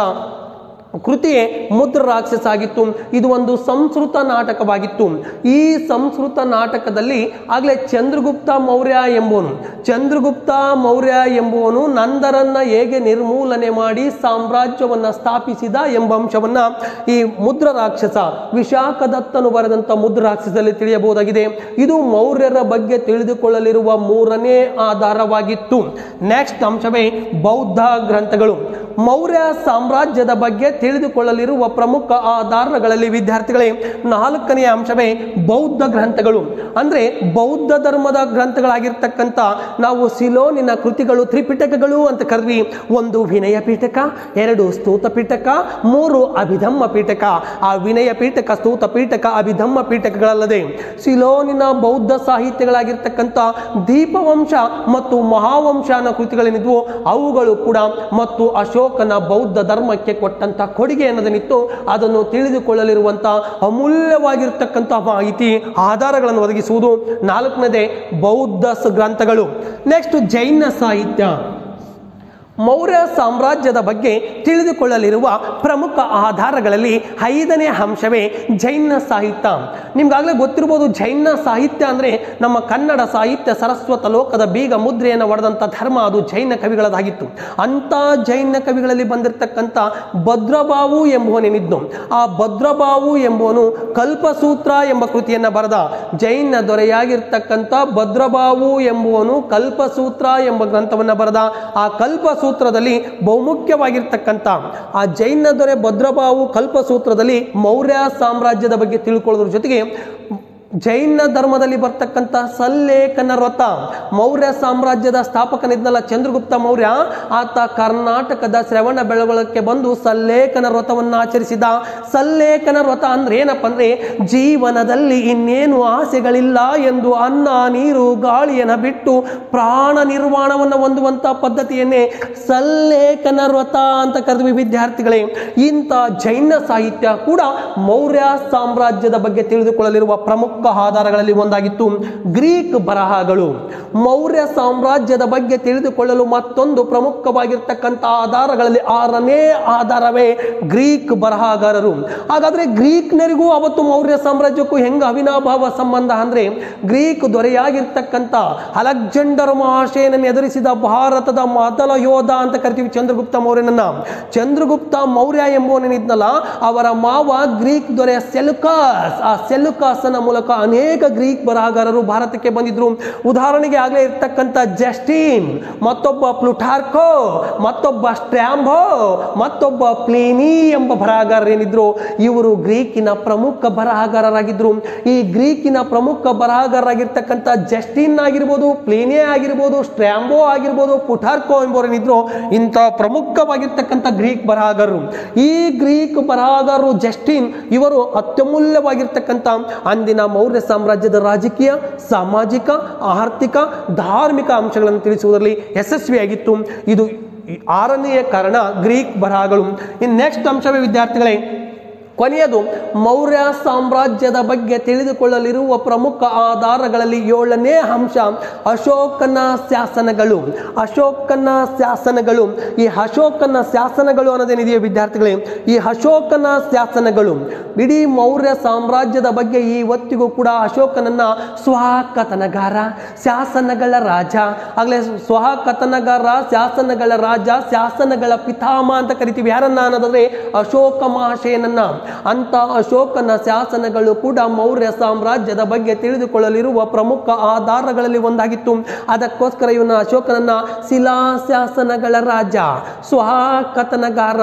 ಕೃತಿಯೇ ಮುದ್ರ ರಾಕ್ಷಸ ಆಗಿತ್ತು ಇದು ಒಂದು ಸಂಸ್ಕೃತ ನಾಟಕವಾಗಿತ್ತು. ಈ ಸಂಸ್ಕೃತ ನಾಟಕದಲ್ಲಿ ಆಗಲೇ ಚಂದ್ರಗುಪ್ತ ಮೌರ್ಯ ಎಂಬುವನು. ಚಂದ್ರಗುಪ್ತ ಮೌರ್ಯ ಎಂಬುವನು ನಂದರನ್ನ ಹೇಗೆ ನಿರ್ಮೂಲನೆ ಮಾಡಿ ಸಾಮ್ರಾಜ್ಯವನ್ನು ಸ್ಥಾಪಿಸಿದ ಎಂಬ ಅಂಶವನ್ನು ಈ ಮುದ್ರ ರಾಕ್ಷಸ, ವಿಶಾಖದತ್ತನು ಬರೆದಂತ ಮುದ್ರ ರಾಕ್ಷಸದಲ್ಲಿ ತಿಳಿಯಬಹುದಾಗಿದೆ. ಇದು ಮೌರ್ಯರ ಬಗ್ಗೆ ತಿಳಿದುಕೊಳ್ಳಲಿರುವ ಮೂರನೇ ಆಧಾರವಾಗಿತ್ತು. ನೆಕ್ಸ್ಟ್ ಅಂಶವೇ ಬೌದ್ಧ ಗ್ರಂಥಗಳು. ಮೌರ್ಯ ಸಾಮ್ರಾಜ್ಯದ ಬಗ್ಗೆ ತಿಳಿದುಕೊಳ್ಳಲಿರುವ ಪ್ರಮುಖ ಆಧಾರಗಳಲ್ಲಿ ವಿದ್ಯಾರ್ಥಿಗಳೇ ನಾಲ್ಕನೆಯ ಅಂಶವೇ ಬೌದ್ಧ ಗ್ರಂಥಗಳು. ಅಂದ್ರೆ ಬೌದ್ಧ ಧರ್ಮದ ಗ್ರಂಥಗಳಾಗಿರ್ತಕ್ಕಂಥ ನಾವು ಸಿಲೋನಿನ ಕೃತಿಗಳು, ತ್ರಿಪಿಟಕಗಳು ಅಂತ ಕರೆದ್ವಿ. ಒಂದು ವಿನಯ ಪೀಠಕ, ಎರಡು ಸ್ತೂತ ಪೀಠಕ, ಮೂರು ಅಭಿಧಮ್ಮ ಪೀಠಕ. ಆ ವಿನಯ ಪೀಠಕ, ಸ್ತೂತ ಪೀಠಕ, ಅಭಿಧಮ್ಮ ಪೀಠಕಗಳಲ್ಲದೆ ಸಿಲೋನಿನ ಬೌದ್ಧ ಸಾಹಿತ್ಯಗಳಾಗಿರ್ತಕ್ಕಂಥ ದೀಪವಂಶ ಮತ್ತು ಮಹಾವಂಶ ಅನ್ನೋ ಕೃತಿಗಳೇನಿದ್ವು ಅವುಗಳು ಕೂಡ ಮತ್ತು ಅಶೋಕನ ಬೌದ್ಧ ಧರ್ಮಕ್ಕೆ ಕೊಟ್ಟಂತ ಕೊಡುಗೆ ಅನ್ನೋದನ್ನಿತ್ತು. ಅದನ್ನು ತಿಳಿದುಕೊಳ್ಳಲಿರುವಂತ ಅಮೂಲ್ಯವಾಗಿರ್ತಕ್ಕಂಥ ಮಾಹಿತಿ, ಆಧಾರಗಳನ್ನು ಒದಗಿಸುವುದು. ನಾಲ್ಕನೇದೇ ಬೌದ್ಧ ಗ್ರಂಥಗಳು. ನೆಕ್ಸ್ಟ್ ಜೈನ ಸಾಹಿತ್ಯ. ಮೌರ್ಯ ಸಾಮ್ರಾಜ್ಯದ ಬಗ್ಗೆ ತಿಳಿದುಕೊಳ್ಳಲಿರುವ ಪ್ರಮುಖ ಆಧಾರಗಳಲ್ಲಿ ಐದನೇ ಅಂಶವೇ ಜೈನ ಸಾಹಿತ್ಯ. ನಿಮ್ಗಾಗಲೇ ಗೊತ್ತಿರ್ಬೋದು ಜೈನ ಸಾಹಿತ್ಯ ಅಂದ್ರೆ ನಮ್ಮ ಕನ್ನಡ ಸಾಹಿತ್ಯ ಸರಸ್ವತ ಲೋಕದ ಬೀಗ ಮುದ್ರೆಯನ್ನು ಒಡೆದಂಥ ಧರ್ಮ ಅದು ಜೈನ ಕವಿಗಳದಾಗಿತ್ತು ಅಂತ ಜೈನ ಕವಿಗಳಲ್ಲಿ ಬಂದಿರತಕ್ಕಂಥ ಭದ್ರಬಾವು ಎಂಬುವನೇನಿದ್ನು ಆ ಭದ್ರಬಾವು ಎಂಬುವನು ಕಲ್ಪಸೂತ್ರ ಎಂಬ ಕೃತಿಯನ್ನ ಬರೆದ. ಜೈನ ದೊರೆಯಾಗಿರ್ತಕ್ಕಂಥ ಭದ್ರಬಾವು ಎಂಬುವನು ಕಲ್ಪಸೂತ್ರ ಎಂಬ ಗ್ರಂಥವನ್ನ ಬರೆದ. ಆ ಕಲ್ಪಸೂತ್ರದಲ್ಲಿ ಬಹುಮುಖ್ಯವಾಗಿರ್ತಕ್ಕಂಥ ಆ ಜೈನ ದೊರೆ ಭದ್ರಬಾವು ಕಲ್ಪಸೂತ್ರದಲ್ಲಿ ಮೌರ್ಯ ಸಾಮ್ರಾಜ್ಯದ ಬಗ್ಗೆ ತಿಳ್ಕೊಳ್ಳೋದ್ರ ಜೊತೆಗೆ ಜೈನ ಧರ್ಮದಲ್ಲಿ ಬರ್ತಕ್ಕಂಥ ಸಲ್ಲೇಖನ ವ್ರತ ಮೌರ್ಯ ಸಾಮ್ರಾಜ್ಯದ ಸ್ಥಾಪಕನಿದ್ನಲ್ಲ ಚಂದ್ರಗುಪ್ತ ಮೌರ್ಯ, ಆತ ಕರ್ನಾಟಕದ ಶ್ರವಣ ಬೆಳಗೊಳಕ್ಕೆ ಬಂದು ಸಲ್ಲೇಖನ ವ್ರತವನ್ನು ಆಚರಿಸಿದ. ಸಲ್ಲೇಖನ ವ್ರತ ಅಂದ್ರೆ ಏನಪ್ಪ ಅಂದ್ರೆ, ಜೀವನದಲ್ಲಿ ಇನ್ನೇನು ಆಸೆಗಳಿಲ್ಲ ಎಂದು ಅನ್ನ, ನೀರು, ಗಾಳಿಯನ್ನು ಬಿಟ್ಟು ಪ್ರಾಣ ನಿರ್ವಾಣವನ್ನು ಹೊಂದುವಂಥ ಪದ್ಧತಿಯನ್ನೇ ಸಲ್ಲೇಖನ ವ್ರತ ಅಂತ ಕರೆದ್ವಿ ವಿದ್ಯಾರ್ಥಿಗಳೇ. ಇಂಥ ಜೈನ ಸಾಹಿತ್ಯ ಕೂಡ ಮೌರ್ಯ ಸಾಮ್ರಾಜ್ಯದ ಬಗ್ಗೆ ತಿಳಿದುಕೊಳ್ಳಲಿರುವ ಪ್ರಮುಖ ಆಧಾರಗಳಲ್ಲಿ ಒಂದಾಗಿತ್ತು. ಗ್ರೀಕ್ ಬರಹಗಳು. ಮೌರ್ಯ ಸಾಮ್ರಾಜ್ಯದ ಬಗ್ಗೆ ತಿಳಿದುಕೊಳ್ಳಲು ಮತ್ತೊಂದು ಪ್ರಮುಖವಾಗಿರ್ತಕ್ಕಂಥ ಆಧಾರಗಳಲ್ಲಿ ಆರನೇ ಆಧಾರವೇ ಗ್ರೀಕ್ ಬರಹಗಾರರು. ಹಾಗಾದ್ರೆ ಗ್ರೀಕ್ನರಿಗೂ ಅವತ್ತು ಮೌರ್ಯ ಸಾಮ್ರಾಜ್ಯಕ್ಕೂ ಹೆಂಗ ಅವಿನಾಭಾವ ಸಂಬಂಧ ಅಂದ್ರೆ ಗ್ರೀಕ್ ದೊರೆಯಾಗಿರ್ತಕ್ಕಂಥ ಅಲೆಕ್ಸಾಂಡರ್ ಮಹಾಶಯನನ್ನು ಎದುರಿಸಿದ ಭಾರತದ ಮೊದಲ ಯೋಧ ಅಂತ ಕರಿತೀವಿ ಚಂದ್ರಗುಪ್ತ ಮೌರ್ಯನನ್ನ. ಚಂದ್ರಗುಪ್ತ ಮೌರ್ಯ ಎಂಬುವನಿದ್ನಲ್ಲ ಅವರ ಮಾವ ಗ್ರೀಕ್ ದೊರೆ ಸೆಲುಕಾಸ್. ಆ ಸೆಲುಕಾಸನ ಮೂಲಕ ಅನೇಕ ಗ್ರೀಕ್ ಬರಹಗಾರರು ಭಾರತಕ್ಕೆ ಬಂದಿದ್ರು. ಉದಾಹರಣೆಗೆ ಆಗಲೇ ಇರ್ತಕ್ಕಂಥ ಜಸ್ಟಿನ್, ಮತ್ತೊಬ್ಬ ಪ್ಲುಟಾರ್ಕೋ, ಮತ್ತೊಬ್ಬ ಸ್ಟ್ಯಾಂಬೋ ಮತ್ತೊಬ್ಬ ಪ್ಲೀನಿ ಎಂಬ ಬರಹಗಾರರೇನಿದ್ರು ಇವರು ಗ್ರೀಕಿನ ಪ್ರಮುಖ ಬರಹಗಾರರಾಗಿದ್ರು. ಈ ಗ್ರೀಕಿನ ಪ್ರಮುಖ ಬರಹಗಾರರಾಗಿರ್ತಕ್ಕಂಥ ಜಸ್ಟಿನ್ ಆಗಿರ್ಬೋದು, ಪ್ಲೀನೇ ಆಗಿರ್ಬೋದು ಸ್ಟ್ಯಾಂಬೋ ಆಗಿರ್ಬೋದು ಪುಟಾರ್ಕೋ ಎಂಬವರೇನಿದ್ರು ಇಂಥ ಪ್ರಮುಖವಾಗಿರ್ತಕ್ಕಂಥ ಗ್ರೀಕ್ ಬರಹಗಾರರು. ಈ ಗ್ರೀಕ್ ಬರಹಗಾರರು ಜಸ್ಟಿನ್, ಇವರು ಅತ್ಯಮೂಲ್ಯವಾಗಿರ್ತಕ್ಕಂಥ ಅಂದಿನ ಮೌರ್ಯ ಸಾಮ್ರಾಜ್ಯದ ರಾಜಕೀಯ, ಸಾಮಾಜಿಕ, ಆರ್ಥಿಕ, ಧಾರ್ಮಿಕ ಅಂಶಗಳನ್ನು ತಿಳಿಸುವುದರಲ್ಲಿ ಯಶಸ್ವಿಯಾಗಿತ್ತು. ಇದು ಆರನೆಯ ಕಾರಣ ಗ್ರೀಕ್ ಬರಹಗಳು. ಇನ್ ನೆಕ್ಸ್ಟ್ ಅಂಶವೇ ವಿದ್ಯಾರ್ಥಿಗಳೇ ಕೊನೆಯದು, ಮೌರ್ಯ ಸಾಮ್ರಾಜ್ಯದ ಬಗ್ಗೆ ತಿಳಿದುಕೊಳ್ಳಲಿರುವ ಪ್ರಮುಖ ಆಧಾರಗಳಲ್ಲಿ ಏಳನೇ ಅಂಶ, ಅಶೋಕನ ಶಾಸನಗಳು. ಅಶೋಕನ ಶಾಸನಗಳು. ಈ ಅಶೋಕನ ಶಾಸನಗಳು ಅನ್ನೋದೇನಿದೆಯೋ ವಿದ್ಯಾರ್ಥಿಗಳೇ? ಈ ಅಶೋಕನ ಶಾಸನಗಳು. ಇಡೀ ಮೌರ್ಯ ಸಾಮ್ರಾಜ್ಯದ ಬಗ್ಗೆ ಈ ಹೊತ್ತಿಗೂ ಕೂಡ ಅಶೋಕನನ್ನ ಸ್ವಕಥನಗಾರ, ಶಾಸನಗಳ ರಾಜ. ಆಗಲೇ ಸ್ವಕಥನಗಾರ, ಶಾಸನಗಳ ರಾಜ, ಶಾಸನಗಳ ಪಿತಾಮ ಅಂತ ಕರಿತೀವಿ. ಯಾರನ್ನ ಅನ್ನೋದಾದ್ರೆ ಅಶೋಕ ಮಹಾಶಯನನ್ನ. ಅಂತ ಅಶೋಕನ ಶಾಸನಗಳು ಕೂಡ ಮೌರ್ಯ ಸಾಮ್ರಾಜ್ಯದ ಬಗ್ಗೆ ತಿಳಿದುಕೊಳ್ಳಲಿರುವ ಪ್ರಮುಖ ಆಧಾರಗಳಲ್ಲಿ ಒಂದಾಗಿತ್ತು. ಅದಕ್ಕೋಸ್ಕರ ಇವನ ಅಶೋಕನನ್ನ ಶಿಲಾಶಾಸನಗಳ ರಾಜ ಸ್ವಹಾಕಥನಗಾರ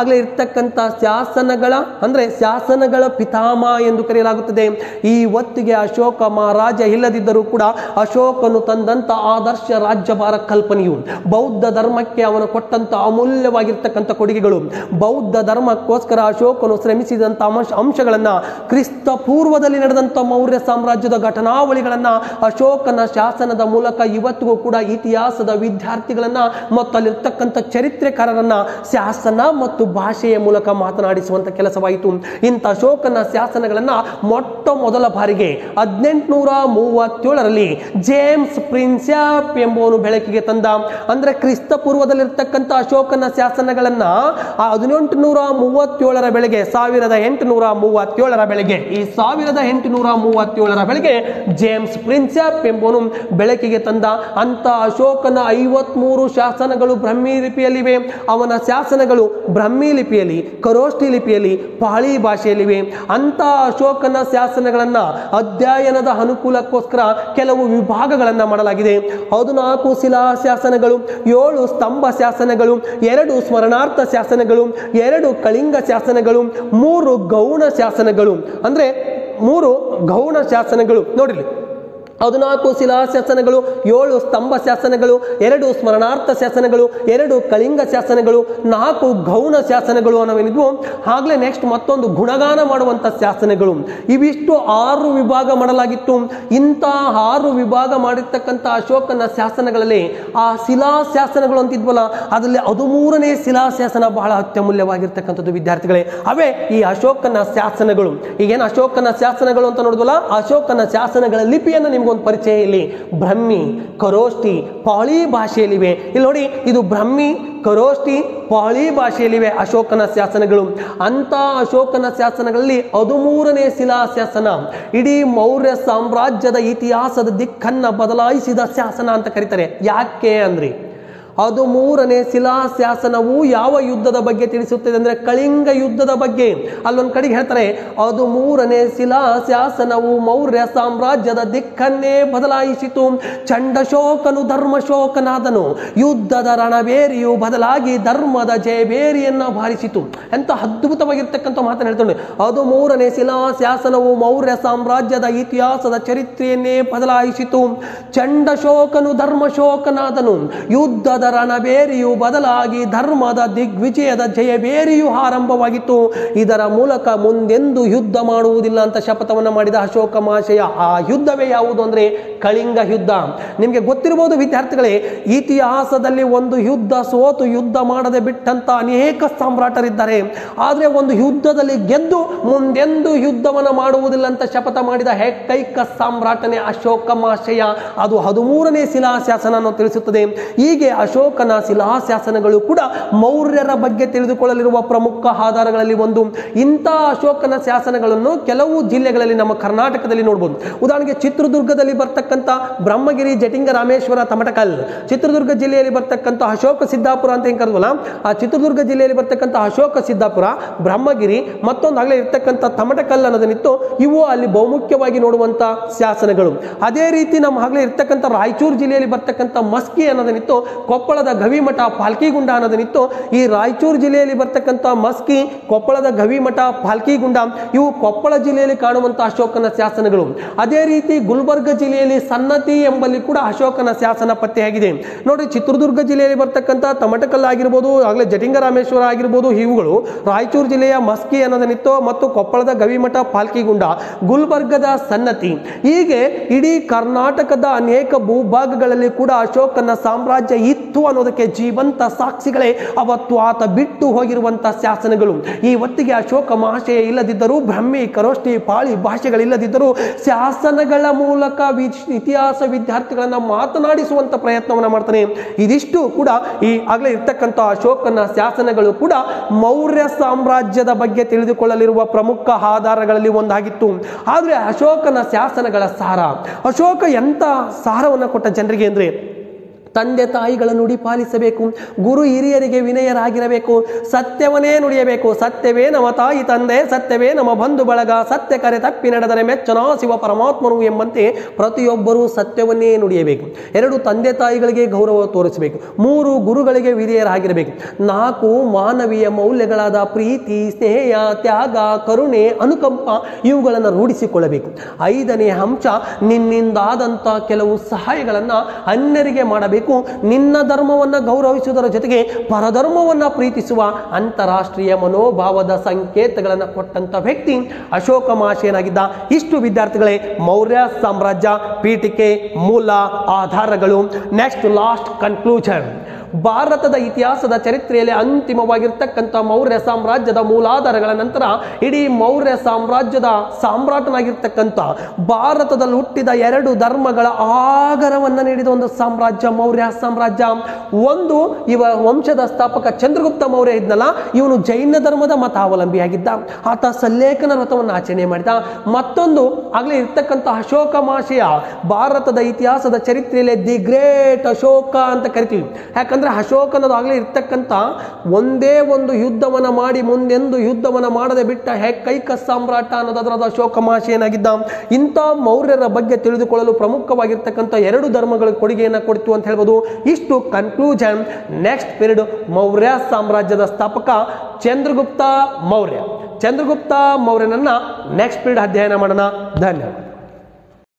ಆಗಲೇ ಇರ್ತಕ್ಕಂಥ ಶಾಸನಗಳ, ಅಂದ್ರೆ ಶಾಸನಗಳ ಪಿತಾಮ ಎಂದು ಕರೆಯಲಾಗುತ್ತದೆ. ಈ ಹೊತ್ತಿಗೆ ಅಶೋಕ ಮಹಾರಾಜ ಇಲ್ಲದಿದ್ದರೂ ಕೂಡ ಅಶೋಕನು ತಂದಂತ ಆದರ್ಶ ರಾಜ್ಯಭಾರ ಕಲ್ಪನೆಯು, ಬೌದ್ಧ ಧರ್ಮಕ್ಕೆ ಅವನು ಕೊಟ್ಟಂತ ಅಮೂಲ್ಯವಾಗಿರ್ತಕ್ಕಂಥ ಕೊಡುಗೆಗಳು. ಬೌದ್ಧ ಧರ್ಮಕ್ಕೋಸ್ಕರ ಅಶೋಕನು ಶ್ರಮಿಸಿದಂತ ಅಂಶ ಅಂಶಗಳನ್ನು ಕ್ರಿಸ್ತ ಪೂರ್ವದಲ್ಲಿ ನಡೆದಂತ ಮೌರ್ಯ ಸಾಮ್ರಾಜ್ಯದ ಘಟನಾವಳಿಗಳನ್ನು ಅಶೋಕನ ಶಾಸನದ ಮೂಲಕ ಇವತ್ತಿಗೂ ಕೂಡ ಇತಿಹಾಸದ ವಿದ್ಯಾರ್ಥಿಗಳನ್ನು ಮತ್ತು ಅಲ್ಲಿರ್ತಕ್ಕಂಥ ಚರಿತ್ರೆಕಾರರನ್ನು ಶಾಸನ ಮತ್ತು ಭಾಷೆಯ ಮೂಲಕ ಮಾತನಾಡಿಸುವಂಥ ಕೆಲಸವಾಯಿತು. ಇಂಥ ಅಶೋಕನ ಶಾಸನಗಳನ್ನು ಮೊಟ್ಟ ಮೊದಲ ಬಾರಿಗೆ ಹದಿನೆಂಟುನೂರ ಮೂವತ್ತೇಳರಲ್ಲಿ ಜೇಮ್ಸ್ ಪ್ರಿನ್ಸ್ಯಾಪ್ ಎಂಬುವನು ಬೆಳಕಿಗೆ ತಂದ. ಅಂದ್ರೆ ಕ್ರಿಸ್ತ ಪೂರ್ವದಲ್ಲಿರ್ತಕ್ಕಂಥ ಅಶೋಕನ ಶಾಸನಗಳನ್ನು ಹದಿನೆಂಟು ನೂರ ಮೂವತ್ತೇಳರ ಬೆಳೆಗೆ ಸಾವಿರದ ಎಂಟುನೂರ ಮೂವತ್ತೇಳರ ಬೆಳಗ್ಗೆ, ಈ ಸಾವಿರದ ಎಂಟುನೂರ ಮೂವತ್ತೇಳರ ಬೆಳಗ್ಗೆ ಜೇಮ್ಸ್ ಪ್ರಿನ್ಸೆಪ್ ಎಂಬುವನು ಬೆಳಕಿಗೆ ತಂದ ಅಂತ ಅಶೋಕನ ಐವತ್ಮೂರು ಶಾಸನಗಳು ಬ್ರಹ್ಮಿ ಲಿಪಿಯಲ್ಲಿವೆ. ಅವನ ಶಾಸನಗಳು ಬ್ರಹ್ಮಿ ಲಿಪಿಯಲ್ಲಿ, ಕರೋಷ್ಠಿ ಲಿಪಿಯಲ್ಲಿ, ಪಾಳಿ ಭಾಷೆಯಲ್ಲಿವೆ. ಅಂತ ಅಶೋಕನ ಶಾಸನಗಳನ್ನ ಅಧ್ಯಯನದ ಅನುಕೂಲಕ್ಕೋಸ್ಕರ ಕೆಲವು ವಿಭಾಗಗಳನ್ನ ಮಾಡಲಾಗಿದೆ. ಹದಿನಾಲ್ಕು ಶಿಲಾ ಶಾಸನಗಳು, ಏಳು ಸ್ತಂಭ ಶಾಸನಗಳು, ಎರಡು ಸ್ಮರಣಾರ್ಥ ಶಾಸನಗಳು, ಎರಡು ಕಳಿಂಗ ಶಾಸನಗಳು ಮೂರು ಗೌಣ ಶಾಸನಗಳು. ಅಂದ್ರೆ ಮೂರು ಗೌಣ ಶಾಸನಗಳು. ನೋಡಿರಿ ಹದಿನಾಲ್ಕು ಶಿಲಾಶಾಸನಗಳು ಏಳು ಸ್ತಂಭ ಶಾಸನಗಳು, ಎರಡು ಸ್ಮರಣಾರ್ಥ ಶಾಸನಗಳು, ಎರಡು ಕಳಿಂಗ ಶಾಸನಗಳು, ನಾಲ್ಕು ಗೌಣ ಶಾಸನಗಳು ಅನ್ನೋವೇನಿದ್ವು ಆಗ್ಲೇ ನೆಕ್ಸ್ಟ್ ಮತ್ತೊಂದು ಗುಣಗಾನ ಮಾಡುವಂಥ ಶಾಸನಗಳು. ಇವಿಷ್ಟು ಆರು ವಿಭಾಗ ಮಾಡಲಾಗಿತ್ತು. ಇಂಥ ಆರು ವಿಭಾಗ ಮಾಡಿರ್ತಕ್ಕಂಥ ಅಶೋಕನ ಶಾಸನಗಳಲ್ಲಿ ಆ ಶಿಲಾಶಾಸನಗಳು ಅಂತಿದ್ವಲ್ಲ, ಅದರಲ್ಲಿ ಹದಿಮೂರನೇ ಶಿಲಾಶಾಸನ ಬಹಳ ಅತ್ಯಮೂಲ್ಯವಾಗಿರ್ತಕ್ಕಂಥದ್ದು ವಿದ್ಯಾರ್ಥಿಗಳೇ. ಅವೇ ಈ ಅಶೋಕನ ಶಾಸನಗಳು. ಈಗೇನು ಅಶೋಕನ ಶಾಸನಗಳು ಅಂತ ನೋಡಿದ್ವಲ್ಲ ಅಶೋಕನ ಶಾಸನಗಳ ಲಿಪಿಯನ್ನು ನಿಮ್ಗೊಂದು ಪರಿಚಯ ಇಲ್ಲಿ. ಬ್ರಹ್ಮಿ, ಕರೋಷ್ಠಿ, ಪಾಳಿ ಭಾಷೆಯಲ್ಲಿವೆ. ಇಲ್ಲಿ ನೋಡಿ, ಇದು ಬ್ರಹ್ಮಿ, ಕರೋಷ್ಠಿ, ಪಾಳಿ ಭಾಷೆಯಲ್ಲಿವೆ ಅಶೋಕನ ಶಾಸನಗಳು. ಅಂತ ಅಶೋಕನ ಶಾಸನಗಳಲ್ಲಿ ಹದಿಮೂರನೇ ಶಿಲಾಶಾಸನ. ಇಡೀ ಮೌರ್ಯ ಸಾಮ್ರಾಜ್ಯದ ಇತಿಹಾಸದ ದಿಕ್ಕನ್ನ ಬದಲಾಯಿಸಿದ ಶಾಸನ ಅಂತ ಕರೀತಾರೆ. ಯಾಕೆ ಅಂದ್ರಿ? ಅದು ಮೂರನೇ ಶಿಲಾಶಾಸನವು ಯಾವ ಯುದ್ಧದ ಬಗ್ಗೆ ತಿಳಿಸುತ್ತದೆ ಅಂದರೆ ಕಳಿಂಗ ಯುದ್ಧದ ಬಗ್ಗೆ. ಅಲ್ಲೊಂದು ಕಡೆಗೆ ಹೇಳ್ತಾರೆ, ಅದು ಮೂರನೇ ಶಿಲಾಶಾಸನವು ಮೌರ್ಯ ಸಾಮ್ರಾಜ್ಯದ ದಿಕ್ಕನ್ನೇ ಬದಲಾಯಿಸಿತು. ಚಂಡಶೋಕನು ಧರ್ಮಶೋಕನಾದನು. ಯುದ್ಧದ ರಣಬೇರಿಯು ಬದಲಾಗಿ ಧರ್ಮದ ಜಯಬೇರಿಯನ್ನು ಬಾರಿಸಿತು. ಎಂತ ಅದ್ಭುತವಾಗಿರ್ತಕ್ಕಂಥ ಮಾತನ್ನು ಅದು ಮೂರನೇ ಶಿಲಾಶಾಸನವು ಮೌರ್ಯ ಸಾಮ್ರಾಜ್ಯದ ಇತಿಹಾಸದ ಚರಿತ್ರೆಯನ್ನೇ ಬದಲಾಯಿಸಿತು. ಚಂಡಶೋಕನು ಧರ್ಮಶೋಕನಾದನು. ಯುದ್ಧದ ರಣಬೇರಿಯು ಬದಲಾಗಿ ಧರ್ಮದ ದಿಗ್ವಿಜಯದ ಜಯ ಜಯಬೇರಿಯು ಆರಂಭವಾಗಿತ್ತು. ಇದರ ಮೂಲಕ ಮುಂದೆಂದು ಯುದ್ಧ ಮಾಡುವುದಿಲ್ಲ ಅಂತ ಶಪಥವನ್ನು ಮಾಡಿದ ಅಶೋಕ ಮಹಾಶಯ ಆ ಯುದ್ಧವೇ ಯಾವುದು ಅಂದರೆ ಕಳಿಂಗ ಯುದ್ಧ. ನಿಮಗೆ ಗೊತ್ತಿರಬಹುದು ವಿದ್ಯಾರ್ಥಿಗಳೇ, ಇತಿಹಾಸದಲ್ಲಿ ಒಂದು ಯುದ್ಧ ಸೋತು ಯುದ್ಧ ಮಾಡದೆ ಬಿಟ್ಟಂತ ಅನೇಕ ಸಾಮ್ರಾಟರಿದ್ದಾರೆ. ಆದರೆ ಒಂದು ಯುದ್ಧದಲ್ಲಿ ಗೆದ್ದು ಮುಂದೆಂದು ಯುದ್ಧವನ್ನು ಮಾಡುವುದಿಲ್ಲ ಅಂತ ಶಪಥ ಮಾಡಿದ ಏಕೈಕ ಸಾಮ್ರಾಟನೇ ಅಶೋಕ ಮಾಶಯ ಅದು ಹದಿಮೂರನೇ ಶಿಲಾಶಾಸನ ತಿಳಿಸುತ್ತದೆ. ಹೀಗೆ ಅಶೋಕನ ಶಿಲಾಶಾಸನಗಳು ಕೂಡ ಮೌರ್ಯರ ಬಗ್ಗೆ ತಿಳಿದುಕೊಳ್ಳಲಿರುವ ಪ್ರಮುಖ ಆಧಾರಗಳಲ್ಲಿ ಒಂದು. ಇಂಥ ಅಶೋಕನ ಶಾಸನಗಳನ್ನು ಕೆಲವು ಜಿಲ್ಲೆಗಳಲ್ಲಿ ನಮ್ಮ ಕರ್ನಾಟಕದಲ್ಲಿ ನೋಡಬಹುದು ಉದಾಹರಣೆಗೆ ಚಿತ್ರದುರ್ಗದಲ್ಲಿ ಬರ್ತಕ್ಕಂಥ ಬ್ರಹ್ಮಗಿರಿ ಜಟಿಂಗ ರಾಮೇಶ್ವರ ತಮಟಕಲ್. ಚಿತ್ರದುರ್ಗ ಜಿಲ್ಲೆಯಲ್ಲಿ ಬರ್ತಕ್ಕಂಥ ಅಶೋಕ ಸಿದ್ದಾಪುರ ಅಂತ ಏನು ಕರೆದ್ವಲ್ಲ? ಆ ಚಿತ್ರದುರ್ಗ ಜಿಲ್ಲೆಯಲ್ಲಿ ಬರ್ತಕ್ಕಂಥ ಅಶೋಕ ಸಿದ್ದಾಪುರ, ಬ್ರಹ್ಮಗಿರಿ, ಮತ್ತೊಂದು ಆಗಲೇ ಇರ್ತಕ್ಕಂಥ ತಮಟಕಲ್ ಅನ್ನೋದನ್ನಿತ್ತು. ಇವು ಅಲ್ಲಿ ಬಹುಮುಖ್ಯವಾಗಿ ನೋಡುವಂಥ ಶಾಸನಗಳು. ಅದೇ ರೀತಿ ನಮ್ಮ ಆಗಲೇ ಇರ್ತಕ್ಕಂಥ ರಾಯಚೂರು ಜಿಲ್ಲೆಯಲ್ಲಿ ಬರ್ತಕ್ಕಂಥ ಮಸ್ಕಿ ಅನ್ನೋದನ್ನಿತ್ತು. ಕೊಪ್ಪಳದ ಗವಿಮಠ ಪಾಲ್ಕಿಗುಂಡ ಅನ್ನೋದನ್ನಿತ್ತು. ಈ ರಾಯಚೂರು ಜಿಲ್ಲೆಯಲ್ಲಿ ಬರ್ತಕ್ಕಂಥ ಮಸ್ಕಿ, ಕೊಪ್ಪಳದ ಗವಿಮಠ ಪಾಲ್ಕಿಗುಂಡ, ಇವು ಕೊಪ್ಪಳ ಜಿಲ್ಲೆಯಲ್ಲಿ ಕಾಣುವಂತ ಅಶೋಕನ ಶಾಸನಗಳು. ಅದೇ ರೀತಿ ಗುಲ್ಬರ್ಗ ಜಿಲ್ಲೆಯಲ್ಲಿ ಸನ್ನತಿ ಎಂಬಲ್ಲಿ ಕೂಡ ಅಶೋಕನ ಶಾಸನ ಪತ್ತೆಯಾಗಿದೆ. ನೋಡಿ ಚಿತ್ರದುರ್ಗ ಜಿಲ್ಲೆಯಲ್ಲಿ ಬರ್ತಕ್ಕಂಥ ತಮಟಕಲ್ ಆಗಿರ್ಬೋದು, ಆಗಲೇ ಜಟಿಂಗರಾಮೇಶ್ವರ ಆಗಿರ್ಬೋದು, ಇವುಗಳು ರಾಯಚೂರು ಜಿಲ್ಲೆಯ ಮಸ್ಕಿ ಅನ್ನೋದನ್ನಿತ್ತು ಮತ್ತು ಕೊಪ್ಪಳದ ಗವಿಮಠ ಪಾಲ್ಕಿಗುಂಡ, ಗುಲ್ಬರ್ಗದ ಸನ್ನತಿ. ಹೀಗೆ ಇಡೀ ಕರ್ನಾಟಕದ ಅನೇಕ ಭೂಭಾಗಗಳಲ್ಲಿ ಕೂಡ ಅಶೋಕನ ಸಾಮ್ರಾಜ್ಯ ಇತ್ತು. ಇತ್ತು ಅನ್ನೋದಕ್ಕೆ ಜೀವಂತ ಸಾಕ್ಷಿಗಳೇ ಅವತ್ತು ಆತ ಬಿಟ್ಟು ಹೋಗಿರುವಂಥ ಶಾಸನಗಳು. ಈ ಹೊತ್ತಿಗೆ ಅಶೋಕ ಮಹಾಶಯ ಇಲ್ಲದಿದ್ದರೂ, ಬ್ರಹ್ಮಿ, ಕರೋಷ್ಠಿ, ಪಾಳಿ ಭಾಷೆಗಳಿಲ್ಲದಿದ್ದರೂ ಶಾಸನಗಳ ಮೂಲಕ ಇತಿಹಾಸ ವಿದ್ಯಾರ್ಥಿಗಳನ್ನು ಮಾತನಾಡಿಸುವಂತ ಪ್ರಯತ್ನವನ್ನು ಮಾಡ್ತಾನೆ. ಇದಿಷ್ಟು ಕೂಡ ಈ ಆಗಲೇ ಇರ್ತಕ್ಕಂಥ ಅಶೋಕನ ಶಾಸನಗಳು ಕೂಡ ಮೌರ್ಯ ಸಾಮ್ರಾಜ್ಯದ ಬಗ್ಗೆ ತಿಳಿದುಕೊಳ್ಳಲಿರುವ ಪ್ರಮುಖ ಆಧಾರಗಳಲ್ಲಿ ಒಂದಾಗಿತ್ತು. ಆದರೆ ಅಶೋಕನ ಶಾಸನಗಳ ಸಾರ. ಅಶೋಕ ಎಂತ ಸಾರವನ್ನು ಕೊಟ್ಟ ಜನರಿಗೆ ಅಂದ್ರೆ ತಂದೆ ತಾಯಿಗಳ ನುಡಿ ಪಾಲಿಸಬೇಕು. ಗುರು ಹಿರಿಯರಿಗೆ ವಿನಯರಾಗಿರಬೇಕು. ಸತ್ಯವನ್ನೇ ನುಡಿಯಬೇಕು. ಸತ್ಯವೇ ನಮ್ಮ ತಾಯಿ ತಂದೆ, ಸತ್ಯವೇ ನಮ್ಮ ಬಂಧು ಬಳಗ, ಸತ್ಯ ಕರೆ ತಪ್ಪಿ ನಡೆದರೆ ಮೆಚ್ಚನ ಶಿವ ಪರಮಾತ್ಮನು ಎಂಬಂತೆ ಪ್ರತಿಯೊಬ್ಬರೂ ಸತ್ಯವನ್ನೇ ನುಡಿಯಬೇಕು. ಎರಡು ತಂದೆ ತಾಯಿಗಳಿಗೆ ಗೌರವ ತೋರಿಸಬೇಕು. ಮೂರು ಗುರುಗಳಿಗೆ ವಿಧೇಯರಾಗಿರಬೇಕು. ನಾಲ್ಕು ಮಾನವೀಯ ಮೌಲ್ಯಗಳಾದ ಪ್ರೀತಿ, ಸ್ನೇಹ, ತ್ಯಾಗ, ಕರುಣೆ, ಅನುಕಂಪ ಇವುಗಳನ್ನು ರೂಢಿಸಿಕೊಳ್ಳಬೇಕು. ಐದನೇ ಅಂಶ ನಿನ್ನಿಂದಾದಂಥ ಕೆಲವು ಸಹಾಯಗಳನ್ನು ಅನ್ಯರಿಗೆ ಮಾಡಬೇಕು. ನಿನ್ನ ಧರ್ಮವನ್ನ ಗೌರವಿಸುವುದರ ಜೊತೆಗೆ ಪರಧರ್ಮವನ್ನ ಪ್ರೀತಿಸುವ ಅಂತಾರಾಷ್ಟ್ರೀಯ ಮನೋಭಾವದ ಸಂಕೇತಗಳನ್ನು ಕೊಟ್ಟಂಥ ವ್ಯಕ್ತಿ ಅಶೋಕ ಮಹಾಶಯನಾಗಿದ್ದ ಇಷ್ಟು ವಿದ್ಯಾರ್ಥಿಗಳೇ, ಮೌರ್ಯ ಸಾಮ್ರಾಜ್ಯ, ಪೀಠಿಕೆ, ಮೂಲ, ಆಧಾರಗಳು. ನೆಕ್ಸ್ಟ್ ಲಾಸ್ಟ್ ಕನ್ಕ್ಲೂಷನ್ ಭಾರತದ ಇತಿಹಾಸದ ಚರಿತ್ರೆಯಲ್ಲಿ ಅಂತಿಮವಾಗಿರ್ತಕ್ಕಂಥ ಮೌರ್ಯ ಸಾಮ್ರಾಜ್ಯದ ಮೂಲಾಧಾರಗಳ ನಂತರ ಇಡೀ ಮೌರ್ಯ ಸಾಮ್ರಾಜ್ಯದ ಸಾಮ್ರಾಟನಾಗಿರ್ತಕ್ಕಂಥ ಭಾರತದಲ್ಲಿ ಹುಟ್ಟಿದ ಎರಡು ಧರ್ಮಗಳ ಆಗರವನ್ನು ನೀಡಿದ ಒಂದು ಸಾಮ್ರಾಜ್ಯ, ಮೌರ್ಯ ಸಾಮ್ರಾಜ್ಯ. ಒಂದು ಇವ ವಂಶದ ಸ್ಥಾಪಕ ಚಂದ್ರಗುಪ್ತ ಮೌರ್ಯ ಇದ್ನಲ್ಲ, ಇವನು ಜೈನ ಧರ್ಮದ ಮತಾವಲಂಬಿಯಾಗಿದ್ದ. ಆತ ಸಲ್ಲೇಖನ ವ್ರತವನ್ನು ಆಚರಣೆ ಮಾಡಿದ. ಮತ್ತೊಂದು ಆಗಲೇ ಇರ್ತಕ್ಕಂಥ ಅಶೋಕ ಮಾಶಯ ಭಾರತದ ಇತಿಹಾಸದ ಚರಿತ್ರೆಯಲ್ಲಿ ದಿ ಗ್ರೇಟ್ ಅಶೋಕ ಅಂತ ಕರಿತೀವಿ. ಯಾಕಂದ್ರೆ ಅಶೋಕನದು ಆಗಲೇ ಇರ್ತಕ್ಕಂಥ ಒಂದೇ ಒಂದು ಯುದ್ಧವನ್ನು ಮಾಡಿ ಮುಂದೆಂದು ಯುದ್ಧವನ್ನು ಮಾಡದೆ ಬಿಟ್ಟ ಹೆಕ್ಕೈಕ ಸಾಮ್ರಾಟ ಅನ್ನೋದು ಅಶೋಕ ಅಶೋಕ ಮಹಾಶಯನಾಗಿದ್ದ ಇಂಥ ಮೌರ್ಯರ ಬಗ್ಗೆ ತಿಳಿದುಕೊಳ್ಳಲು ಪ್ರಮುಖವಾಗಿರ್ತಕ್ಕಂಥ ಎರಡು ಧರ್ಮಗಳ ಕೊಡುಗೆಯನ್ನು ಕೊಡ್ತು ಅಂತ ಹೇಳ್ಬೋದು. ಇಷ್ಟು ಕನ್ಕ್ಲೂಷನ್ ನೆಕ್ಸ್ಟ್ ಪೀರಿಯಡ್ ಮೌರ್ಯ ಸಾಮ್ರಾಜ್ಯದ ಸ್ಥಾಪಕ ಚಂದ್ರಗುಪ್ತ ಮೌರ್ಯ. ಚಂದ್ರಗುಪ್ತ ಮೌರ್ಯನನ್ನ ನೆಕ್ಸ್ಟ್ ಪೀರಿಯಡ್ ಅಧ್ಯಯನ ಮಾಡೋಣ. ಧನ್ಯವಾದ.